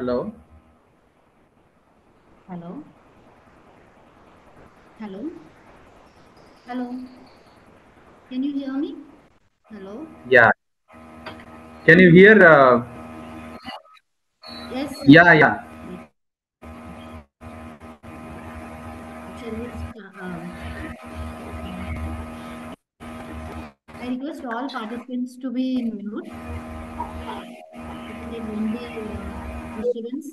Hello. Hello. Hello. Hello. Can you hear me? Hello. Yeah. Can you hear? Uh, Yes. sir. yeah, yeah. Sta- um, I request all participants to be in mute. Won't be disturbance.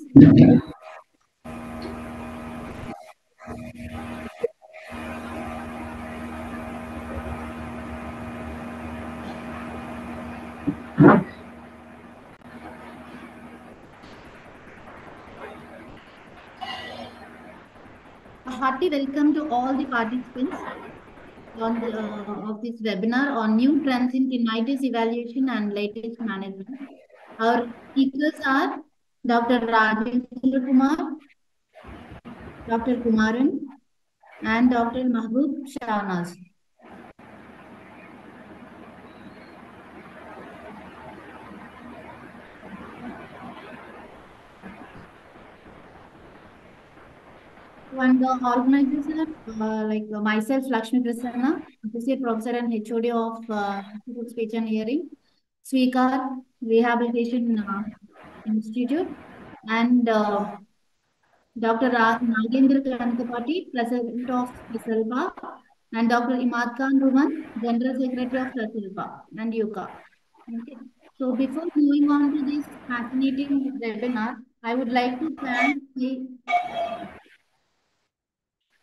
A hearty welcome to all the participants on the, uh, of this webinar on new trends in tinnitus evaluation and latest management. Our speakers are Dr. Rajendra Kumar, Dr. Kumaran, and Dr. Mahbub Shahnaz. And the organizers uh, like uh, myself, Lakshmi Prasanna, Associate Professor and HOD of uh, Speech and Hearing, Swikar Rehabilitation uh, Institute, and uh, Dr. Ra- Nagendra Kanakapati, President of SELPA, and Dr. Imad Khan Ruman, General Secretary of SELPA and UCA. Okay. So before moving on to this fascinating webinar, I would like to thank the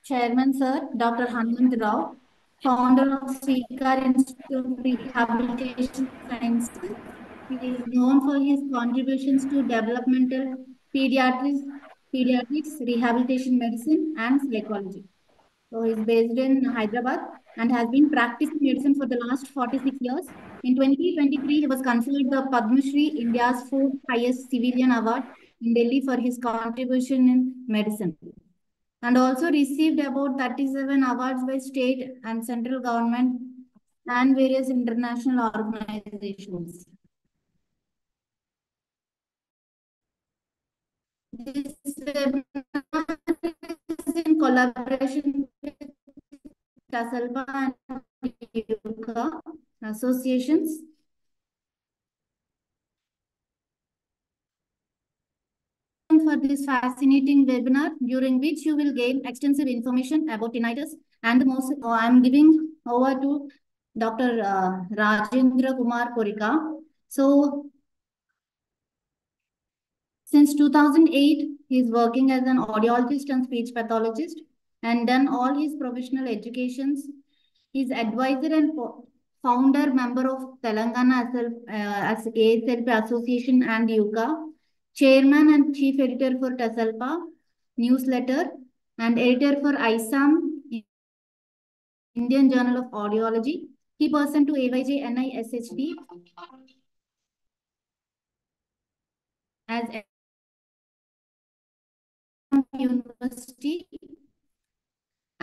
Chairman Sir, Dr. Hanmant Rao, founder of Swikar Institute of Rehabilitation Sciences. He is known for his contributions to developmental pediatrics, pediatrics, rehabilitation medicine, and psychology. So he's based in Hyderabad and has been practicing medicine for the last 46 years. In 2023, he was conferred the Padma Shri, India's fourth highest civilian award in Delhi for his contribution in medicine and also received about 37 awards by state and central government and various international organizations. This webinar is in collaboration with TASALBA and YUCA associations. for this fascinating webinar during which you will gain extensive information about tinnitus and the most uh, I'm giving over to Dr. Uh, Rajendra Kumar Korika. So since 2008, he is working as an audiologist and speech pathologist and done all his professional educations. He's advisor and founder member of Telangana as, uh, ASLP Association and UCA chairman and chief editor for TASALPA newsletter and editor for ISAM, Indian Journal of Audiology, key person to AYJ NISHD as University,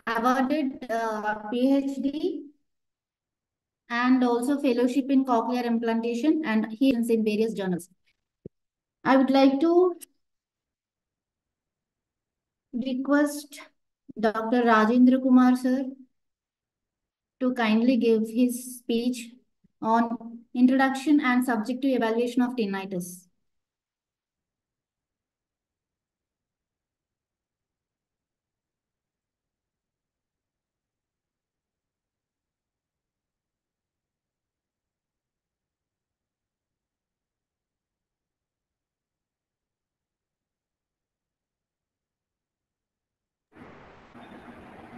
awarded uh, PhD and also fellowship in cochlear implantation and he is in various journals. I would like to request Dr. Rajendra Kumar sir to kindly give his speech on introduction and subjective evaluation of tinnitus.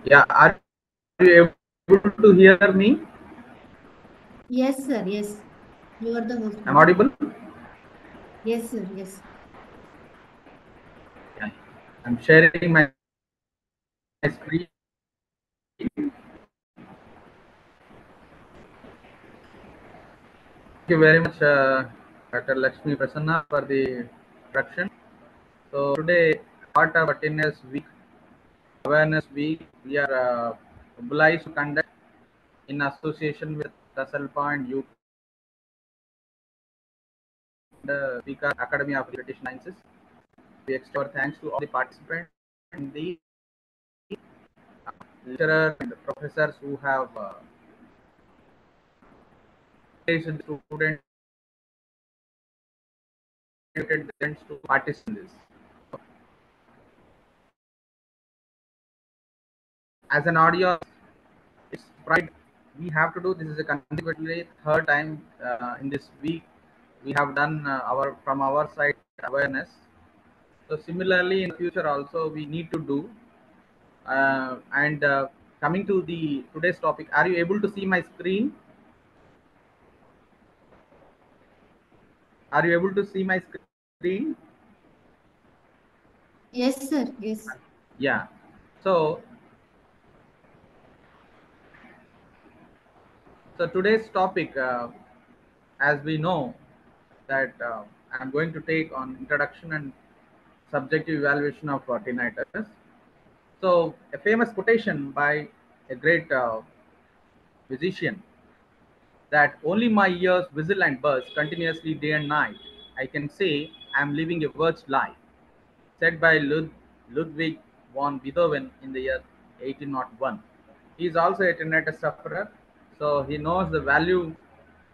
Yeah. Are you able to hear me? Yes, sir. Yes. You are the host. I'm audible? Yes, sir. Yes. Yeah. I'm sharing my my screen. Thank you very much, uh, Dr. Lakshmi Prasanna, for the introduction. So today, part of Attendance Week, Awareness Week, we are uh, obliged to conduct in association with TASALPA and U the Speaker Academy of Rehabilitation Sciences. we extend our thanks to all the participants and the lecturers and professors who have uh, students to participate in this. As an audience, it's pride. We have to do this is a consecutively third time uh, in this week we have done uh, our from our side awareness. So similarly in future also we need to do. Uh, and uh, coming to the today's topic are you able to see my screen? Are you able to see my screen? Yes, sir. Yes. yeah. So so today's topic uh, as we know that uh, i'm going to take on introduction and subjective evaluation of uh, tinnitus. So a famous quotation by a great uh, physician that only my ears whistle and buzz continuously day and night. I can say i'm living a virgin life. Said by Lud- Ludwig von Beethoven in the year 1801. He is also a tinnitus sufferer, so he knows the value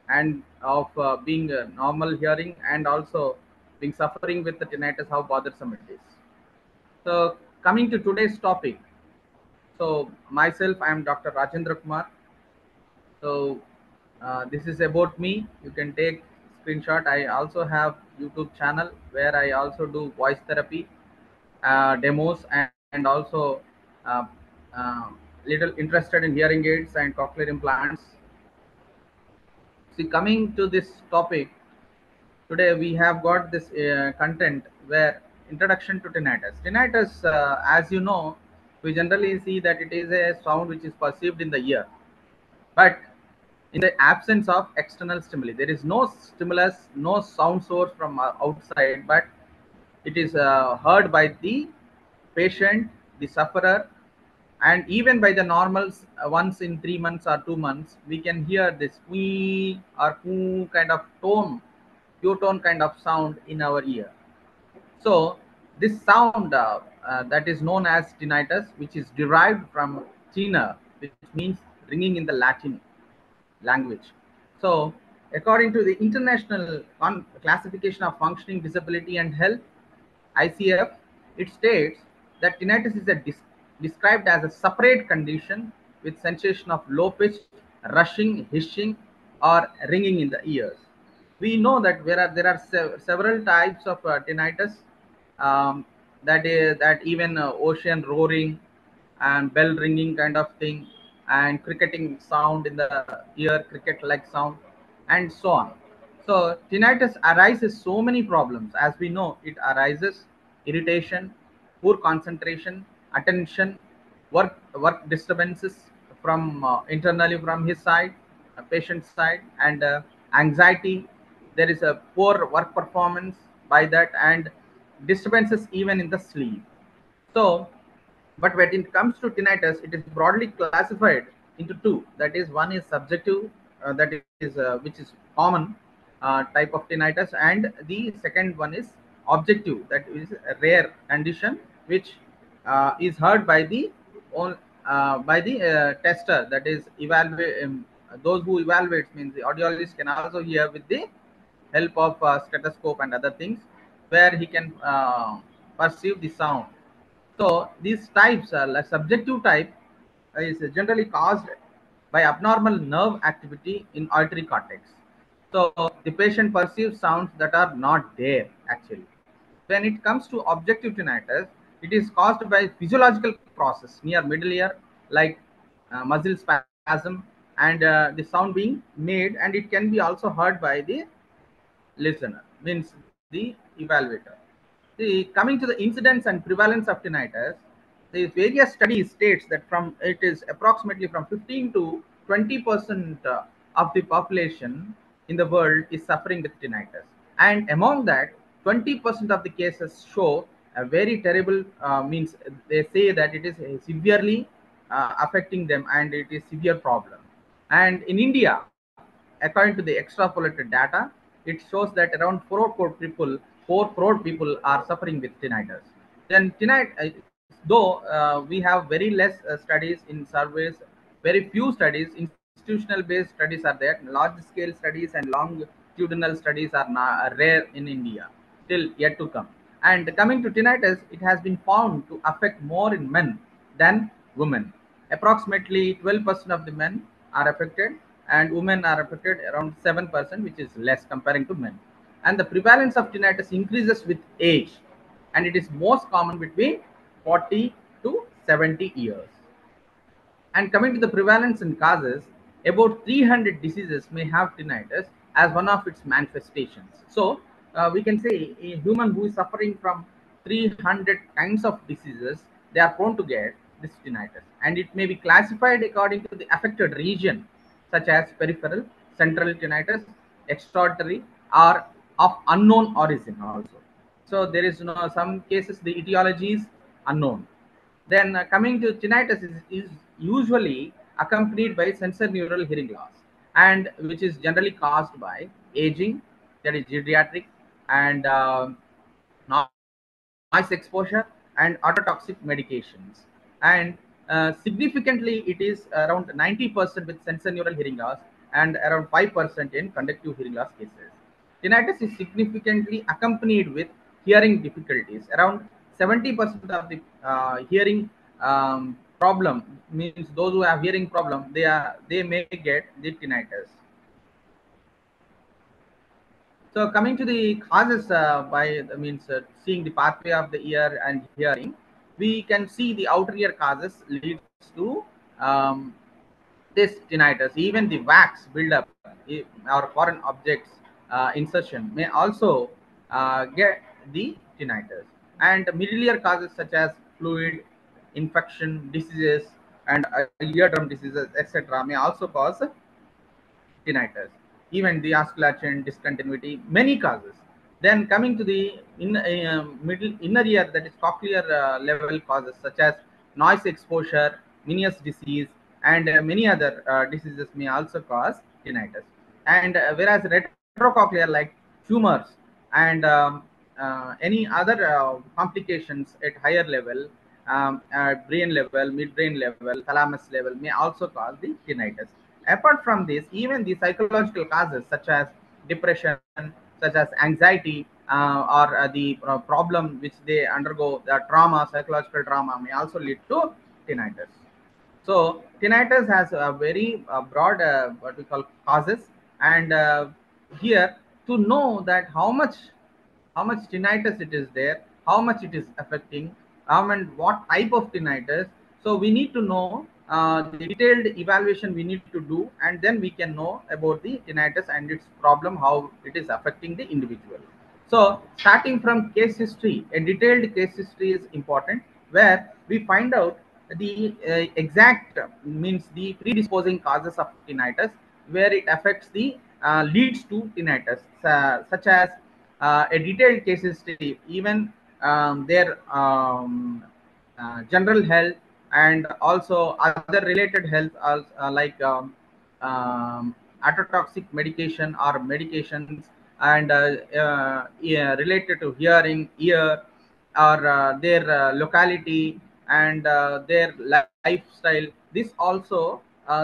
and of uh, being a normal hearing and also being suffering with the tinnitus, how bothersome it is. So coming to today's topic, so myself, I am Dr. Rajendra Kumar. So uh, this is about me. You can take screenshot. I also have YouTube channel where I also do voice therapy uh, demos and, and also uh, uh, little interested in hearing aids and cochlear implants. See, coming to this topic, today we have got this uh, content where introduction to tinnitus. Tinnitus, uh, as you know, we generally see that it is a sound which is perceived in the ear, but in the absence of external stimuli, there is no stimulus, no sound source from uh, outside, but it is uh, heard by the patient, the sufferer, and even by the normals uh, once in three months or two months, we can hear this wee or whoo kind of tone, pure tone kind of sound in our ear. So this sound uh, uh, that is known as tinnitus, which is derived from tina, which means ringing in the Latin language. So according to the International Classification of Functioning Disability and Health, ICF, it states that tinnitus is a described as a separate condition with sensation of low pitch, rushing, hissing, or ringing in the ears. We know that there are there are sev- several types of uh, tinnitus. Um, that is that even uh, ocean roaring and bell ringing kind of thing, and cricketing sound in the ear, cricket-like sound, and so on. So tinnitus arises so many problems. As we know, it arises irritation, poor concentration, attention, work work disturbances from uh, internally from his side, uh, patient side, and uh, anxiety. There is a poor work performance by that, and disturbances even in the sleep. So, but when it comes to tinnitus, it is broadly classified into two. That is, one is subjective, uh, that is uh, which is common type of tinnitus, and the second one is objective, that is a rare condition which uh, is heard by the on, uh, by the uh, tester. That is evaluate um, those who evaluates means the audiologist can also hear with the help of uh, stethoscope and other things, where he can uh, perceive the sound. So these types, are like subjective type, is generally caused by abnormal nerve activity in auditory cortex. So the patient perceives sounds that are not there actually. When it comes to objective tinnitus, it is caused by physiological process near middle ear, like uh, muscle spasm, and uh, the sound being made, and it can be also heard by the listener, means the evaluator. The coming to the incidence and prevalence of tinnitus, the various studies states that from it is approximately from 15 to 20 percent uh, of the population in the world is suffering with tinnitus, and among that, 20 percent of the cases show a very terrible uh, means they say that it is uh, severely uh, affecting them and it is severe problem. And in India, according to the extrapolated data, it shows that around 4 crore people 4 crore people are suffering with tinnitus. Then tinnitus, though uh, we have very less uh, studies in surveys, very few studies, institutional based studies are there, large scale studies and longitudinal studies are rare in India, still yet to come. And coming to tinnitus, it has been found to affect more in men than women. Approximately 12% of the men are affected, and women are affected around 7%, which is less comparing to men. And the prevalence of tinnitus increases with age, and it is most common between 40 to 70 years. And coming to the prevalence and causes, about 300 diseases may have tinnitus as one of its manifestations. So, uh, we can say a human who is suffering from 300 kinds of diseases, they are prone to get this tinnitus. And it may be classified according to the affected region, such as peripheral, central tinnitus, extraordinary, or of unknown origin also. So, there is you know, some cases the etiology is unknown. Then uh, coming to tinnitus is, is usually accompanied by sensorineural hearing loss and which is generally caused by aging, that is geriatric, and uh, noise exposure and ototoxic medications. And uh, significantly, it is around 90% with sensorineural hearing loss and around 5% in conductive hearing loss cases. Tinnitus is significantly accompanied with hearing difficulties. Around 70% of the uh, hearing um, problem means those who have hearing problem they are they may get the tinnitus so coming to the causes uh, by means uh, seeing the pathway of the ear and hearing we can see the outer ear causes leads to um, this tinnitus. Even the wax buildup or foreign objects uh, insertion may also uh, get the tinnitus. And middle ear causes such as fluid infection diseases and uh, eardrum diseases etc may also cause tinnitus even the ossicular discontinuity many causes then coming to the in, uh, middle inner ear that is cochlear uh, level causes such as noise exposure Meniere's disease and uh, many other uh, diseases may also cause tinnitus and uh, whereas retrocochlear like tumors and um, uh, any other complications at higher level um, brain level, mid-brain level, thalamus level may also cause the tinnitus. Apart from this, even the psychological causes such as depression, such as anxiety, uh, or uh, the uh, problem which they undergo, the trauma, psychological trauma may also lead to tinnitus. So tinnitus has a very broad what we call causes, and here to know that how much how much tinnitus it is there, how much it is affecting, um, and what type of tinnitus. So we need to know uh, detailed evaluation we need to do, and then we can know about the tinnitus and its problem, how it is affecting the individual. So starting from case history, a detailed case history is important, where we find out the uh, exact means the predisposing causes of tinnitus, where it affects the uh, leads to tinnitus, uh, such as a detailed case history, even um, their um, uh, general health and also other related health uh, uh like um, um, ototoxic medication or medications and uh, yeah, uh, uh, related to hearing, ear, or their locality and their lifestyle. This also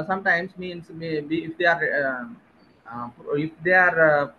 sometimes means maybe if they are um, if they are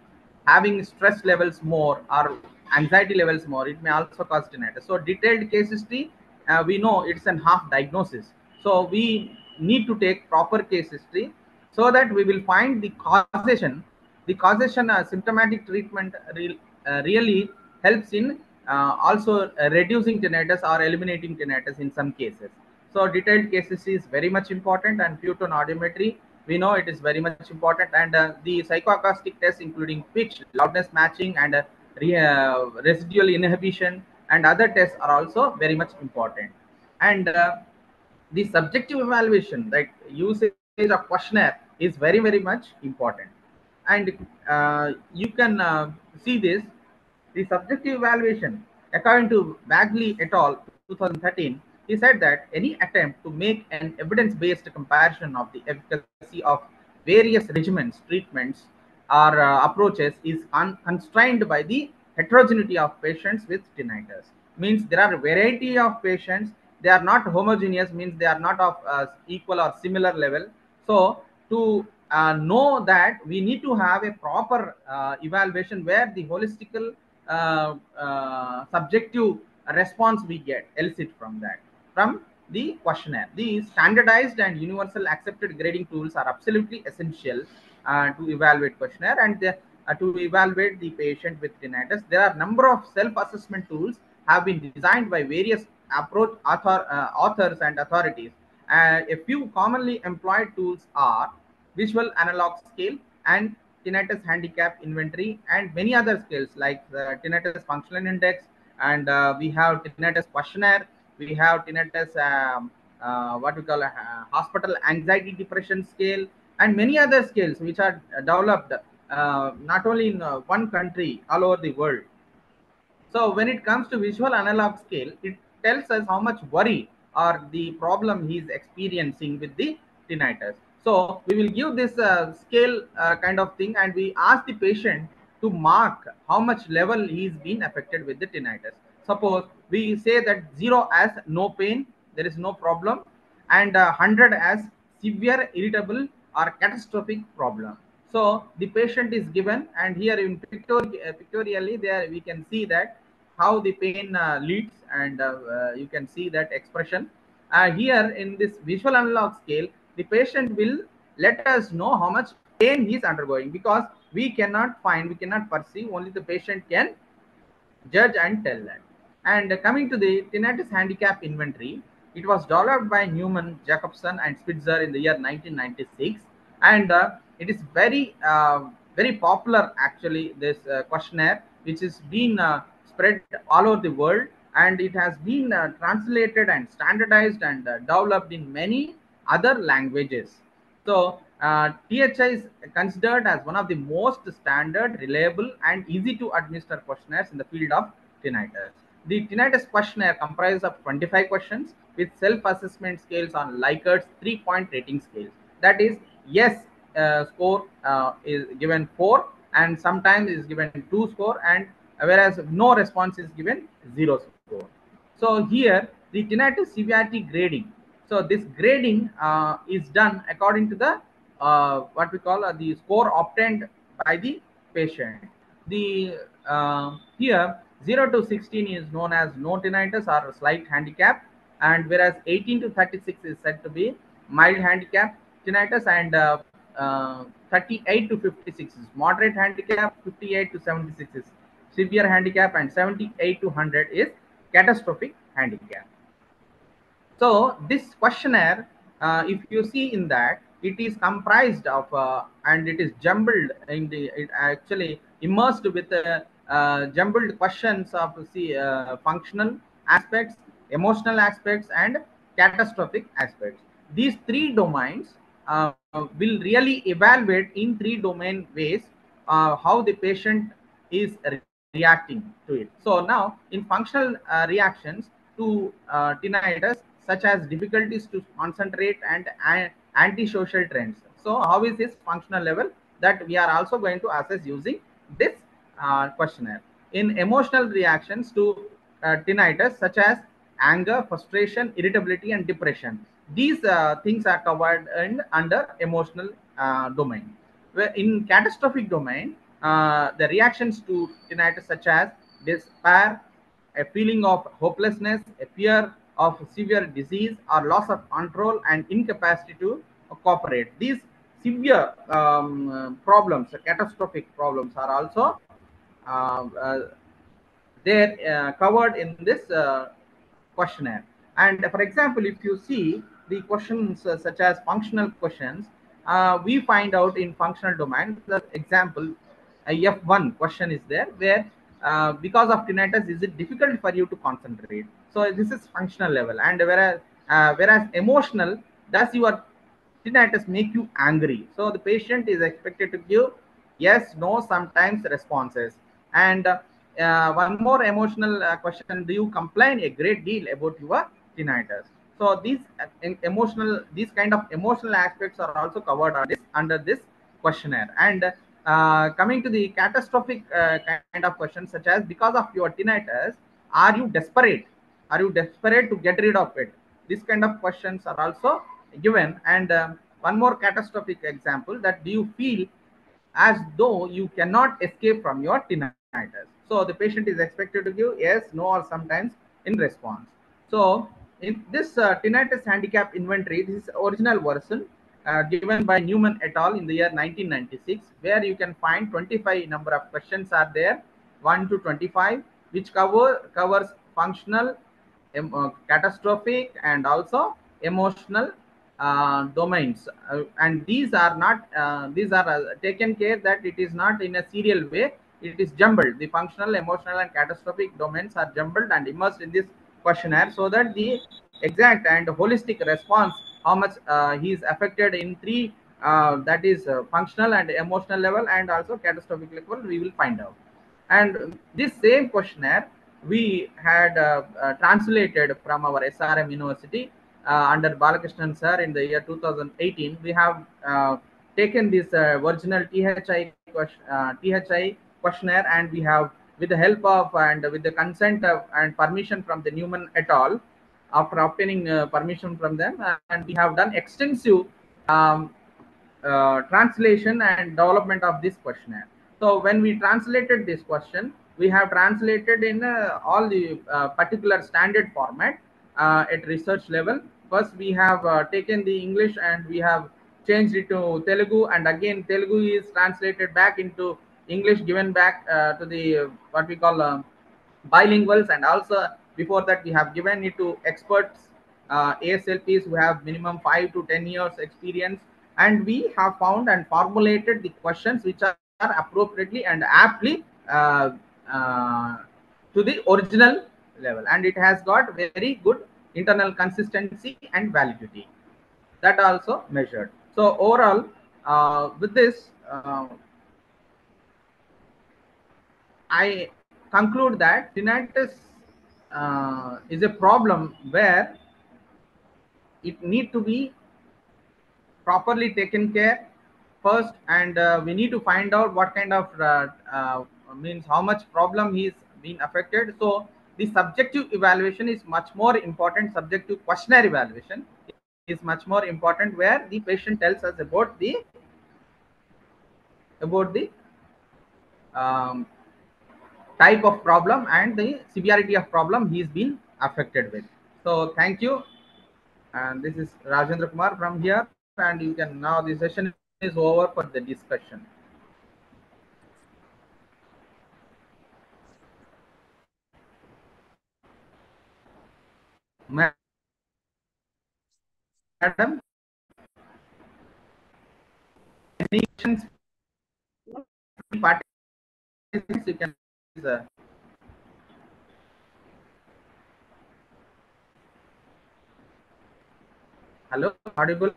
having stress levels more or anxiety levels more, it may also cause tinnitus. So detailed case history, uh, we know it's an half diagnosis. So we need to take proper case history so that we will find the causation. The causation uh, symptomatic treatment re uh, really helps in uh, also reducing tinnitus or eliminating tinnitus in some cases. So detailed case history is very much important and pure tone audiometry we know it is very much important and uh, the psychoacoustic tests including pitch loudness matching and uh, uh, residual inhibition and other tests are also very much important. And uh, the subjective evaluation like usage of questionnaire is very very much important. And uh, you can uh, see this the subjective evaluation according to Baguley et al 2013 he said that any attempt to make an evidence-based comparison of the efficacy of various regimens, treatments, or uh, approaches is constrained by the heterogeneity of patients with tinnitus. Means there are a variety of patients. They are not homogeneous. Means they are not of uh, equal or similar level. So to uh, know that we need to have a proper uh, evaluation where the holistical uh, uh, subjective response we get elicit from that from the questionnaire. The standardized and universal accepted grading tools are absolutely essential uh, to evaluate questionnaire and the, uh, to evaluate the patient with tinnitus. There are a number of self-assessment tools have been designed by various approach author, uh, authors and authorities. Uh, a few commonly employed tools are visual analog scale and tinnitus handicap inventory and many other scales like the tinnitus functional index and uh, we have tinnitus questionnaire we have tinnitus um, uh, what we call a uh, hospital anxiety depression scale and many other scales which are developed uh, not only in uh, one country all over the world so when it comes to visual analog scale it tells us how much worry or the problem he is experiencing with the tinnitus so we will give this uh, scale uh, kind of thing and we ask the patient to mark how much level he's been affected with the tinnitus. Suppose we say that 0 as no pain, there is no problem, and uh, 100 as severe irritable or catastrophic problem. So the patient is given and here in uh, pictorially there we can see that how the pain uh, leads and uh, uh, you can see that expression. Uh, here in this visual analog scale, the patient will let us know how much pain he is undergoing because we cannot find, we cannot perceive, only the patient can judge and tell that. And coming to the tinnitus handicap inventory, it was developed by Newman, Jacobson, and Spitzer in the year 1996, and it is very, uh, very popular actually. This uh, questionnaire, which is being uh, spread all over the world, and it has been uh, translated and standardized and developed in many other languages. So uh, THI is considered as one of the most standard, reliable, and easy to administer questionnaires in the field of tinnitus. The tinnitus questionnaire comprises of 25 questions with self-assessment scales on Likert three-point rating scales. That is, yes uh, score uh, is given 4 and sometimes is given 2 score and whereas no response is given 0 score. So here the tinnitus severity grading. So this grading uh, is done according to the uh, what we call uh, the score obtained by the patient. The uh, here 0 to 16 is known as no tinnitus or slight handicap, and whereas 18 to 36 is said to be mild handicap tinnitus, and uh, uh, 38 to 56 is moderate handicap, 58 to 76 is severe handicap, and 78 to 100 is catastrophic handicap. So this questionnaire, uh, if you see in that, it is comprised of uh, and it is jumbled in the it actually immersed with uh, uh, jumbled questions of see functional aspects emotional aspects and catastrophic aspects these three domains uh, will really evaluate in three domain ways uh, how the patient is re reacting to it so now in functional reactions to tinnitus such as difficulties to concentrate and antisocial trends. So how is this functional level that we are also going to assess using this uh, questionnaire. In emotional reactions to uh, tinnitus such as anger, frustration, irritability and depression. These uh, things are covered in, under emotional uh, domain. Where in catastrophic domain, uh, the reactions to tinnitus such as despair, a feeling of hopelessness, a fear of severe disease or loss of control and incapacity to cooperate. These severe um, problems, catastrophic problems are also uh, uh, they're uh, covered in this questionnaire. And for example, if you see the questions uh, such as functional questions, uh, we find out in functional domain, the example, a F1 question is there where uh, because of tinnitus, is it difficult for you to concentrate? So this is functional level. And whereas, uh, whereas emotional, does your tinnitus make you angry? So the patient is expected to give yes, no, sometimes responses. And uh, one more emotional uh, question, do you complain a great deal about your tinnitus? So these emotional, these kind of emotional aspects are also covered under this questionnaire. And uh, coming to the catastrophic uh, kind of questions, such as because of your tinnitus, are you desperate? Are you desperate to get rid of it? This kind of questions are also given. And um, one more catastrophic example that do you feel as though you cannot escape from your tinnitus? So the patient is expected to give yes, no, or sometimes in response. So in this uh, tinnitus handicap inventory, this is original version uh, given by Newman et al. in the year 1996, where you can find 25 number of questions are there, 1 to 25, which cover covers functional, em, uh, catastrophic, and also emotional uh, domains. Uh, and these are not uh, these are uh, taken care that it is not in a serial way. It is jumbled. The functional, emotional, and catastrophic domains are jumbled and immersed in this questionnaire, so that the exact and holistic response how much uh, he is affected in three uh, that is uh, functional and emotional level and also catastrophic level we will find out. And this same questionnaire we had uh, uh, translated from our srm university uh, under balakrishnan sir in the year 2018 we have taken this original thi question, thi questionnaire and we have with the help of and with the consent of, and permission from the newman et al after obtaining uh, permission from them and we have done extensive um, uh, translation and development of this questionnaire. So when we translated this question we have translated in uh, all the particular standard format at research level. First we have taken the english and we have changed it to telugu and again telugu is translated back into english given back to the what we call bilinguals and also before that, we have given it to experts, uh, ASLPs who have minimum five to 10 years experience. And we have found and formulated the questions which are appropriately and aptly uh, uh, to the original level. And it has got very good internal consistency and validity. That also measured. So overall, with this, I conclude that tinnitus uh, is a problem where it need to be properly taken care first and uh, we need to find out what kind of uh, uh means how much problem he's been affected. So the subjective evaluation is much more important subjective questionnaire evaluation is much more important where the patient tells us about the about the um, type of problem and the severity of problem he's been affected with. So thank you. And this is Rajendra Kumar from here. And you can now the session is over for the discussion. Madam, any questions? You can sir. Hello, audible?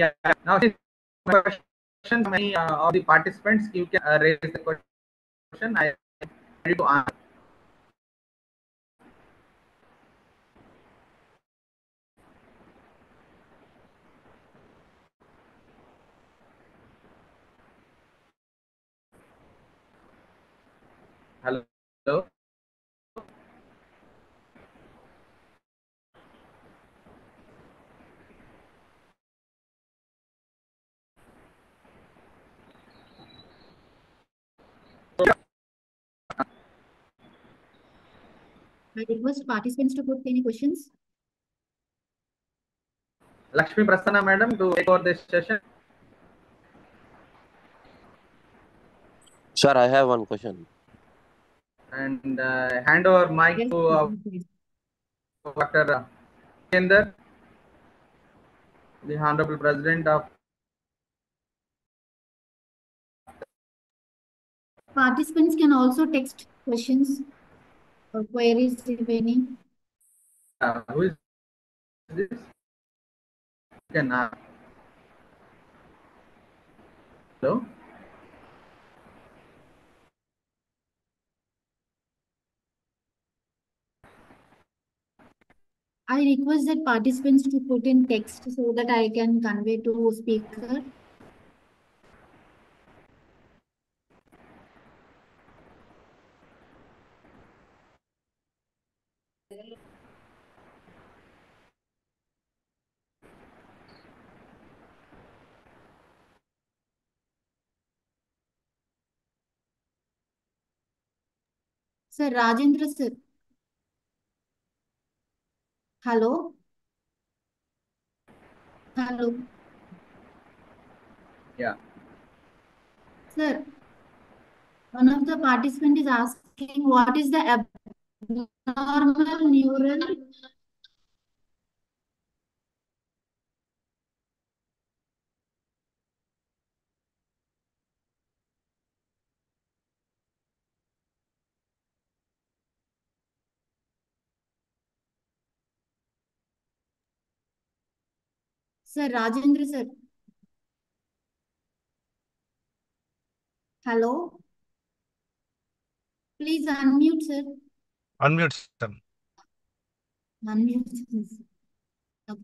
Yeah. Now, question, many uh, of the participants, you can uh, raise the question. I am ready to answer. Hello. I request participants to put any questions. Lakshmi Prasanna madam to take over this session. Sir, I have one question. And uh, hand over mic Yes, to uh. Dr. Kender. the Honorable President of Participants can also text questions or queries if any. uh, who is this? Can uh, hello? I request that participants to put in text so that I can convey to speaker. Sir Rajendra sir. Hello. Hello. Yeah sir one of the participant is asking what is the abnormal Sir Rajendra sir. Hello. Please unmute sir. Unmute system. Unmute please. Okay.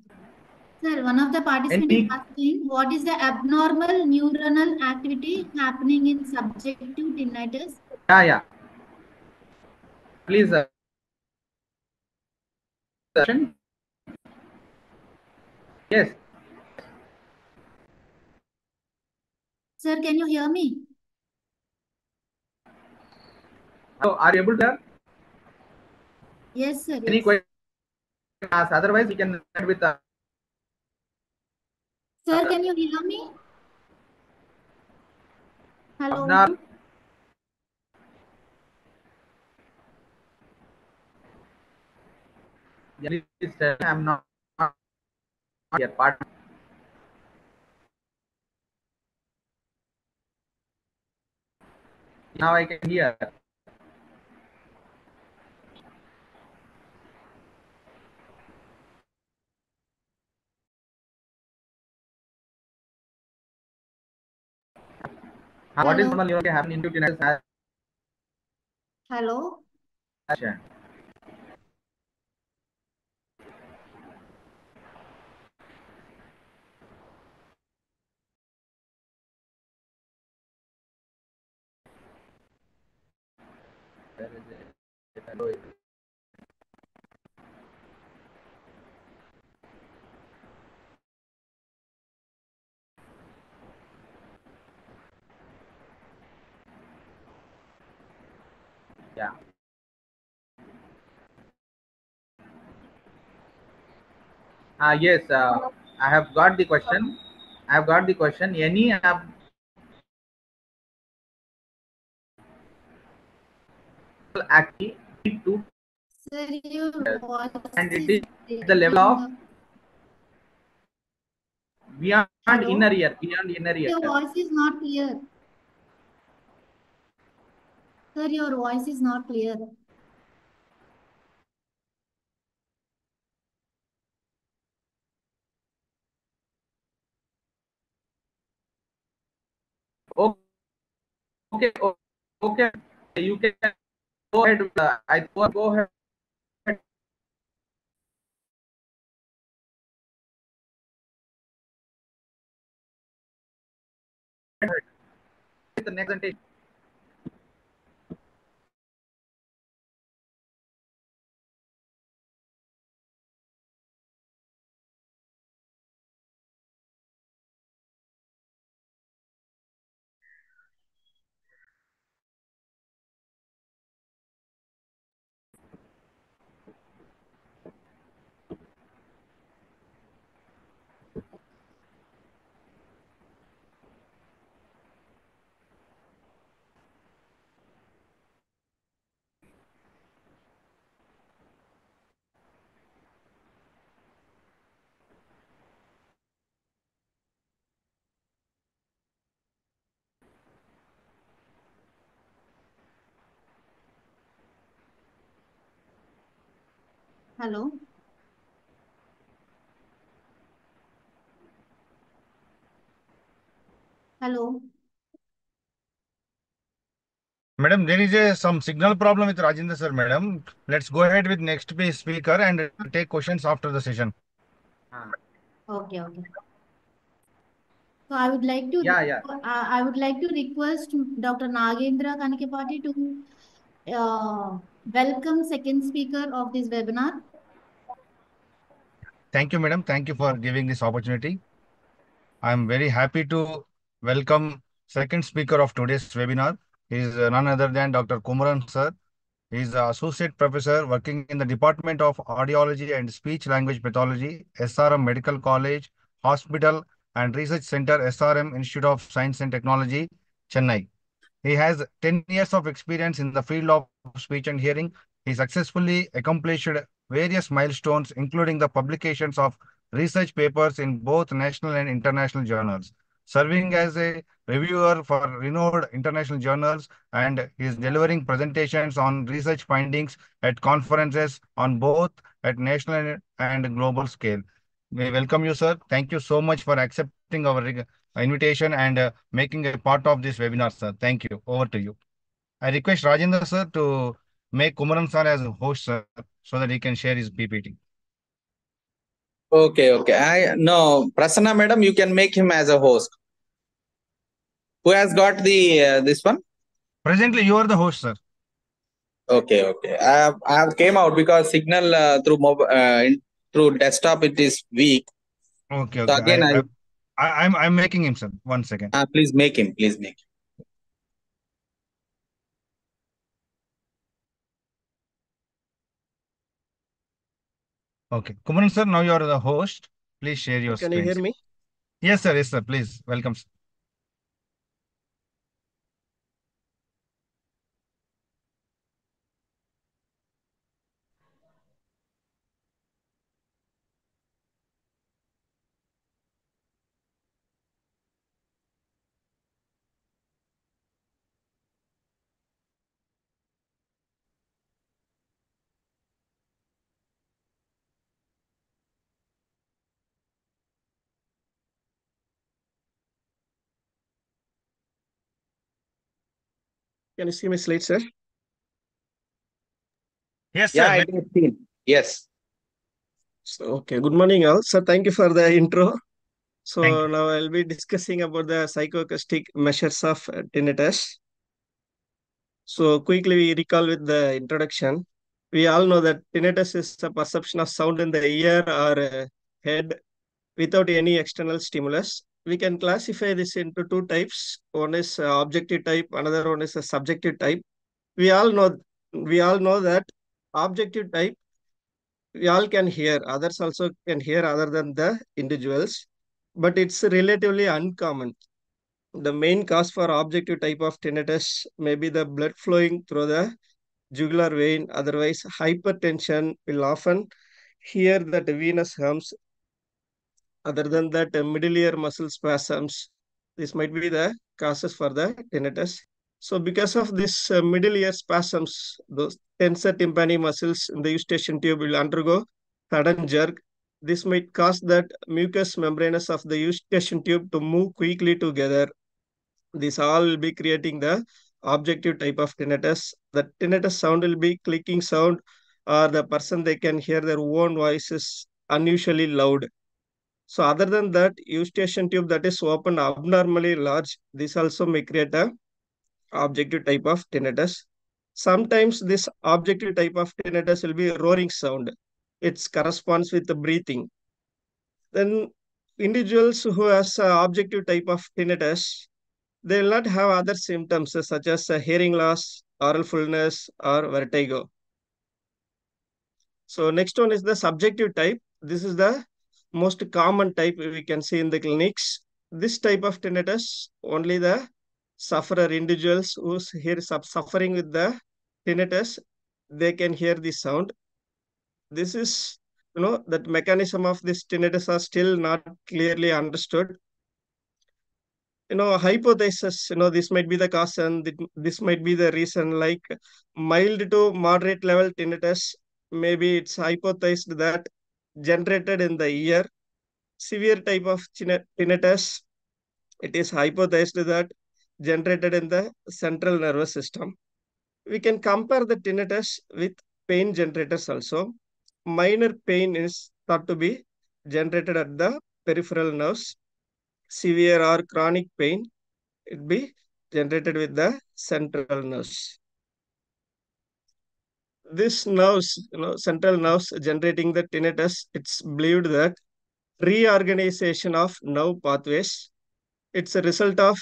Sir, one of the participants is Any- asking what is the abnormal neuronal activity happening in subjective tinnitus? Yeah, yeah. Please. Uh. Yes. Sir, can you hear me? So, are you able to? hear? Yes, sir. Any yes. question? Ask. Otherwise, we can start with. Uh, Sir, can you hear me? Hello. Yeah, please tell me I'm not, here. Part. Now I can hear. What is Hello. normal happening tinnitus? Hello. Action. know it. Yeah. Uh, yes, uh, I have got the question. I have got the question. Any app actually 2 and it is the level of beyond Hello? inner ear beyond inner ear your voice is not clear. Sir your voice is not clear. Okay okay okay. You can go ahead. Uh, I go ahead. The next presentation. Hello. Hello. Madam, there is a some signal problem with Rajendra sir, madam. Let's go ahead with next speaker and take questions after the session. Ah, Okay, okay. So I would like to Yeah, yeah. I I would like to request Dr. Nagendra Kanikapati to uh, welcome second speaker of this webinar. Thank you, madam. Thank you for giving this opportunity. I am very happy to welcome second speaker of today's webinar. He is none other than Dr. Kumaran sir. He is associate professor working in the Department of Audiology and Speech Language Pathology, SRM Medical College, Hospital and Research Center, SRM Institute of Science and Technology, Chennai. He has 10 years of experience in the field of speech and hearing. He successfully accomplished various milestones, including the publications of research papers in both national and international journals, serving as a reviewer for renowned international journals, and is delivering presentations on research findings at conferences on both at national and global scale. We welcome you, sir. Thank you so much for accepting our invitation and uh, making a part of this webinar, sir. Thank you. Over to you. I request Rajendra, sir, to make Kumaran sir as a host, sir, so that he can share his PPT. Okay, okay. I no, Prasanna madam, you can make him as a host. Who has got the uh, this one? Presently, you are the host, sir. Okay, okay. I have, I have came out because signal uh, through mobile uh, in, through desktop it is weak. Okay, So again, I, I, I, I, I'm, I'm making him, sir. One second. uh, please make him. Please make. Him. Okay. Kumaran, sir, now you are the host. Please share your Can you hear me? Yes, sir. Yes, sir. Please. Welcome. sir. Can you see my slide, sir? Yes, sir. Yeah, it is seen. Yes. So, okay. Good morning, all. So, thank you for the intro. So now I'll be discussing about the psychoacoustic measures of uh, tinnitus. So quickly we recall with the introduction. We all know that tinnitus is a perception of sound in the ear or uh, head without any external stimulus. We can classify this into two types. One is uh, objective type, another one is a subjective type. We all know we all know that objective type we all can hear, others also can hear other than the individuals, but it's relatively uncommon. The main cause for objective type of tinnitus may be the blood flowing through the jugular vein, otherwise hypertension will often hear that venous hums. Other than that, uh, middle ear muscle spasms. This might be the causes for the tinnitus. So because of this uh, middle ear spasms, those tensor tympani muscles in the eustachian tube will undergo sudden jerk. This might cause that mucous membranous of the eustachian tube to move quickly together. This all will be creating the objective type of tinnitus. The tinnitus sound will be clicking sound or the person they can hear their own voices unusually loud. So other than that, eustachian tube that is open abnormally large, this also may create a objective type of tinnitus. Sometimes this objective type of tinnitus will be roaring sound. It corresponds with the breathing. Then individuals who has a objective type of tinnitus, they will not have other symptoms such as hearing loss, aural fullness, or vertigo. So next one is the subjective type. This is the most common type we can see in the clinics. This type of tinnitus, only the sufferer individuals who here suffering with the tinnitus, they can hear the sound. This is, you know, that mechanism of this tinnitus are still not clearly understood. You know, hypothesis, you know, this might be the cause and this might be the reason like mild to moderate level tinnitus maybe it's hypothesized that generated in the ear. Severe type of tinnitus, it is hypothesized that generated in the central nervous system. We can compare the tinnitus with pain generators also. Minor pain is thought to be generated at the peripheral nerves. Severe or chronic pain, it be generated with the central nerves. This nerves, you know, central nerves generating the tinnitus, it's believed that reorganization of nerve pathways, it's a result of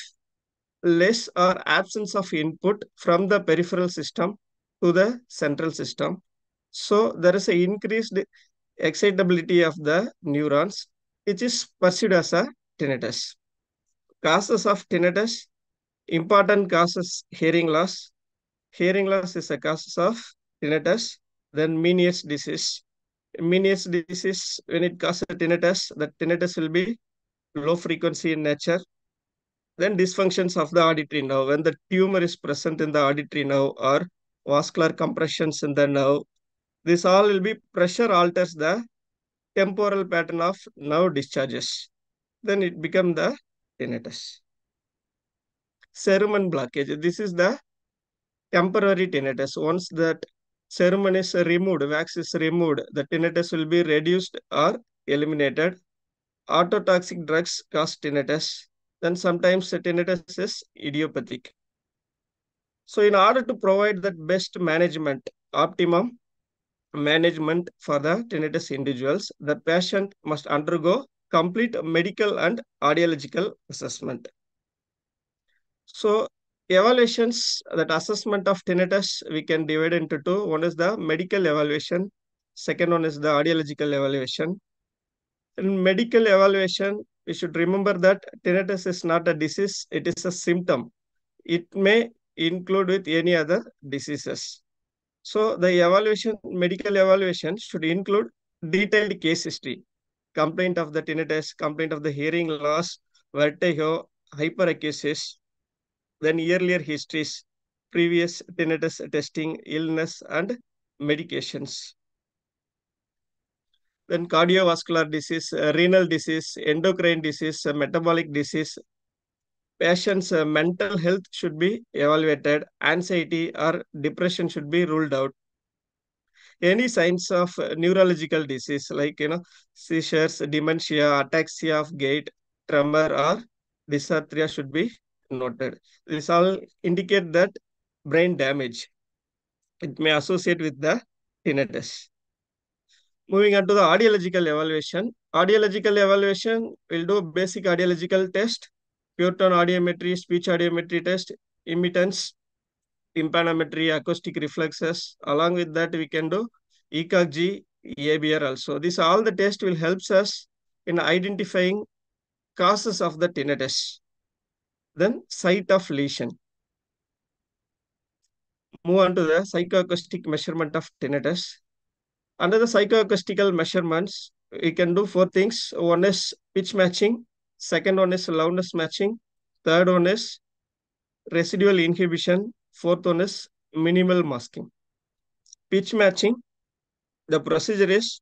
less or absence of input from the peripheral system to the central system. So there is an increased excitability of the neurons, which is perceived as a tinnitus. Causes of tinnitus, important causes hearing loss. Hearing loss is a cause of tinnitus. Then Meniere's disease. Meniere's disease, when it causes tinnitus, the tinnitus will be low frequency in nature. Then dysfunctions of the auditory nerve. When the tumor is present in the auditory nerve or vascular compressions in the nerve, this all will be pressure alters the temporal pattern of nerve discharges. Then it become the tinnitus. Cerumen blockage. This is the temporary tinnitus. Once that cerumen is removed, wax is removed, the tinnitus will be reduced or eliminated. Ototoxic drugs cause tinnitus. Then sometimes tinnitus is idiopathic. So in order to provide that best management, optimum management for the tinnitus individuals, the patient must undergo complete medical and audiological assessment. So evaluations, that assessment of tinnitus, we can divide into two. One is the medical evaluation. Second one is the audiological evaluation. In medical evaluation, we should remember that tinnitus is not a disease, it is a symptom. It may include with any other diseases. So the evaluation, medical evaluation should include detailed case history, complaint of the tinnitus, complaint of the hearing loss, vertigo, hyperacusis, then earlier histories, previous tinnitus testing, illness and medications. Then cardiovascular disease, uh, renal disease, endocrine disease, uh, metabolic disease. Patient's uh, mental health should be evaluated. Anxiety or depression should be ruled out. Any signs of neurological disease like you know seizures, dementia, ataxia of gait, tremor, or dysarthria should be noted. This all indicate that brain damage. It may associate with the tinnitus. Moving on to the audiological evaluation. Audiological evaluation will do basic audiological test, pure tone audiometry, speech audiometry test, immittance, tympanometry, acoustic reflexes. Along with that, we can do ECOG, ABR also. This all the test will helps us in identifying causes of the tinnitus. Then site of lesion. Move on to the psychoacoustic measurement of tinnitus. Under the psychoacoustical measurements, we can do four things. One is pitch matching. Second one is loudness matching. Third one is residual inhibition. Fourth one is minimal masking. Pitch matching. The procedure is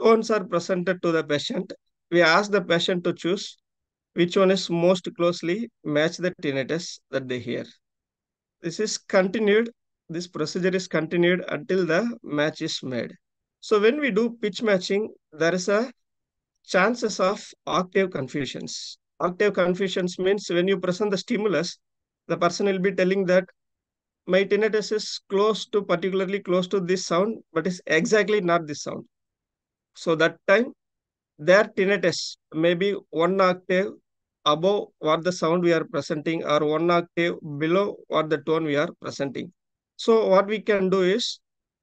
tones are presented to the patient. We ask the patient to choose which one is most closely match the tinnitus that they hear. This is continued. This procedure is continued until the match is made. So when we do pitch matching, there is a chances of octave confusions. Octave confusions means when you present the stimulus, the person will be telling that my tinnitus is close to, particularly close to this sound, but is exactly not this sound. So that time, their tinnitus may be one octave above what the sound we are presenting or one octave below what the tone we are presenting. So what we can do is,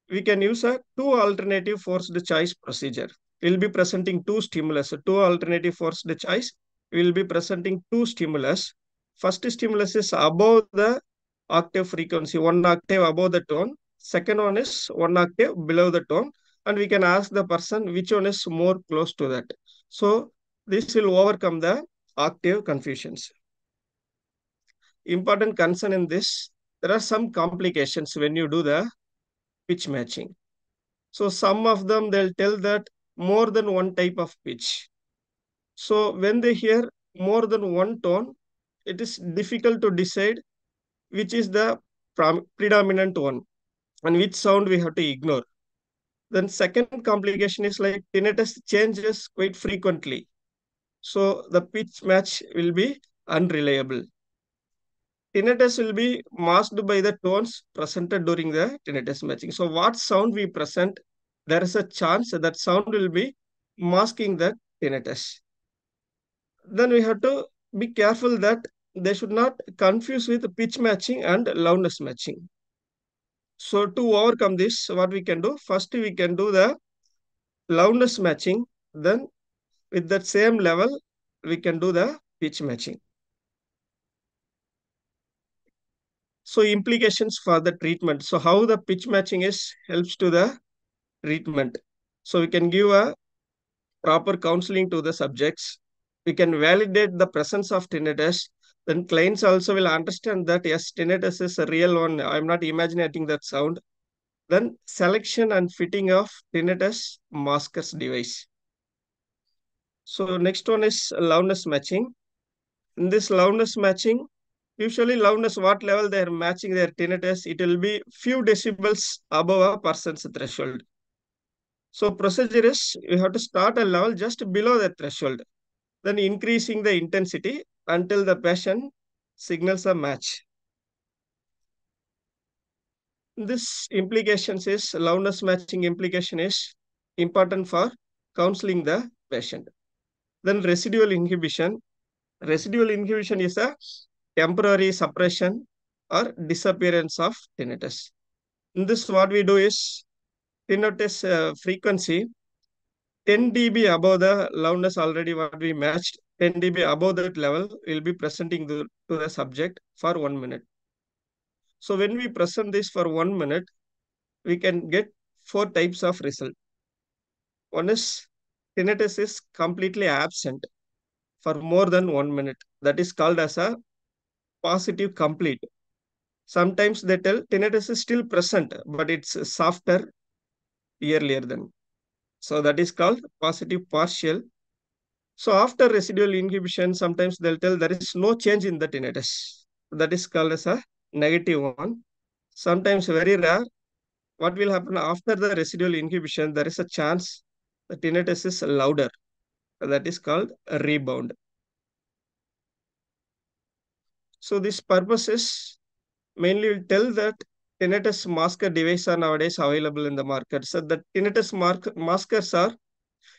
we can use a two alternative forced choice procedure. We'll be presenting two stimulus, two alternative forced choice. We'll be presenting two stimulus. First stimulus is above the octave frequency, one octave above the tone. Second one is one octave below the tone. And we can ask the person which one is more close to that. So this will overcome the octave confusions. Important concern in this, there are some complications when you do the pitch matching. So some of them they'll tell that more than one type of pitch. So when they hear more than one tone, it is difficult to decide which is the predominant one and which sound we have to ignore. Then second complication is like tinnitus changes quite frequently. So the pitch match will be unreliable. Tinnitus will be masked by the tones presented during the tinnitus matching. So what sound we present, there is a chance that sound will be masking the tinnitus. Then we have to be careful that they should not confuse with pitch matching and loudness matching. So to overcome this, what we can do, first we can do the loudness matching. Then with that same level, we can do the pitch matching. So implications for the treatment. So how the pitch matching is helps to the treatment. So we can give a proper counseling to the subjects. We can validate the presence of tinnitus. Then clients also will understand that yes, tinnitus is a real one. I'm not imagining that sound. Then selection and fitting of tinnitus maskers device. So next one is loudness matching. In this loudness matching, usually loudness, what level they are matching their tinnitus, it will be few decibels above a person's threshold. So procedure is you have to start a level just below the threshold, then increasing the intensity until the patient signals a match. This implications is loudness matching implication is important for counseling the patient. Then residual inhibition. Residual inhibition is a temporary suppression or disappearance of tinnitus. In this, what we do is tinnitus uh, frequency 10 dB above the loudness already what we matched, 10 dB above that level will be presenting the, to the subject for one minute. So when we present this for one minute, we can get four types of result. One is tinnitus is completely absent for more than one minute. That is called as a positive complete. Sometimes they tell tinnitus is still present, but it's softer earlier than. So that is called positive partial. So after residual inhibition, sometimes they'll tell there is no change in the tinnitus. That is called as a negative one. Sometimes very rare. What will happen after the residual inhibition? There is a chance the tinnitus is louder. That is called rebound. So this purpose is mainly will tell that tinnitus masker devices are nowadays available in the market. So the tinnitus maskers are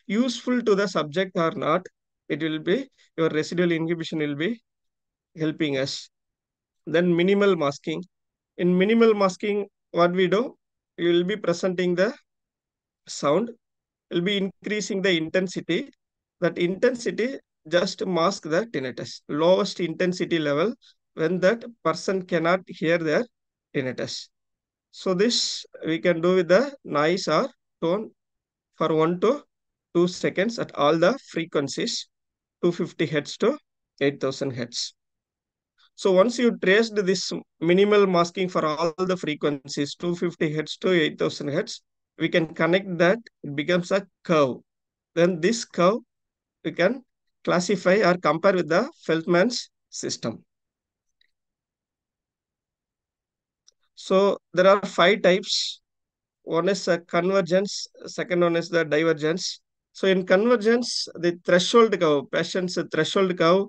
useful to the subject or not. It will be, your residual inhibition will be helping us. Then minimal masking. In minimal masking, what we do, you will be presenting the sound, will be increasing the intensity. That intensity just mask the tinnitus, lowest intensity level when that person cannot hear their tinnitus. So this we can do with the noise or tone for 1 to 2 seconds at all the frequencies, 250 hertz to 8000 hertz. So once you traced this minimal masking for all the frequencies, 250 hertz to 8000 hertz, we can connect that, it becomes a curve. Then this curve, we can classify or compare with the Feldman's system. So there are five types. One is a convergence, second one is the divergence. So in convergence, the threshold curve, patient's threshold curve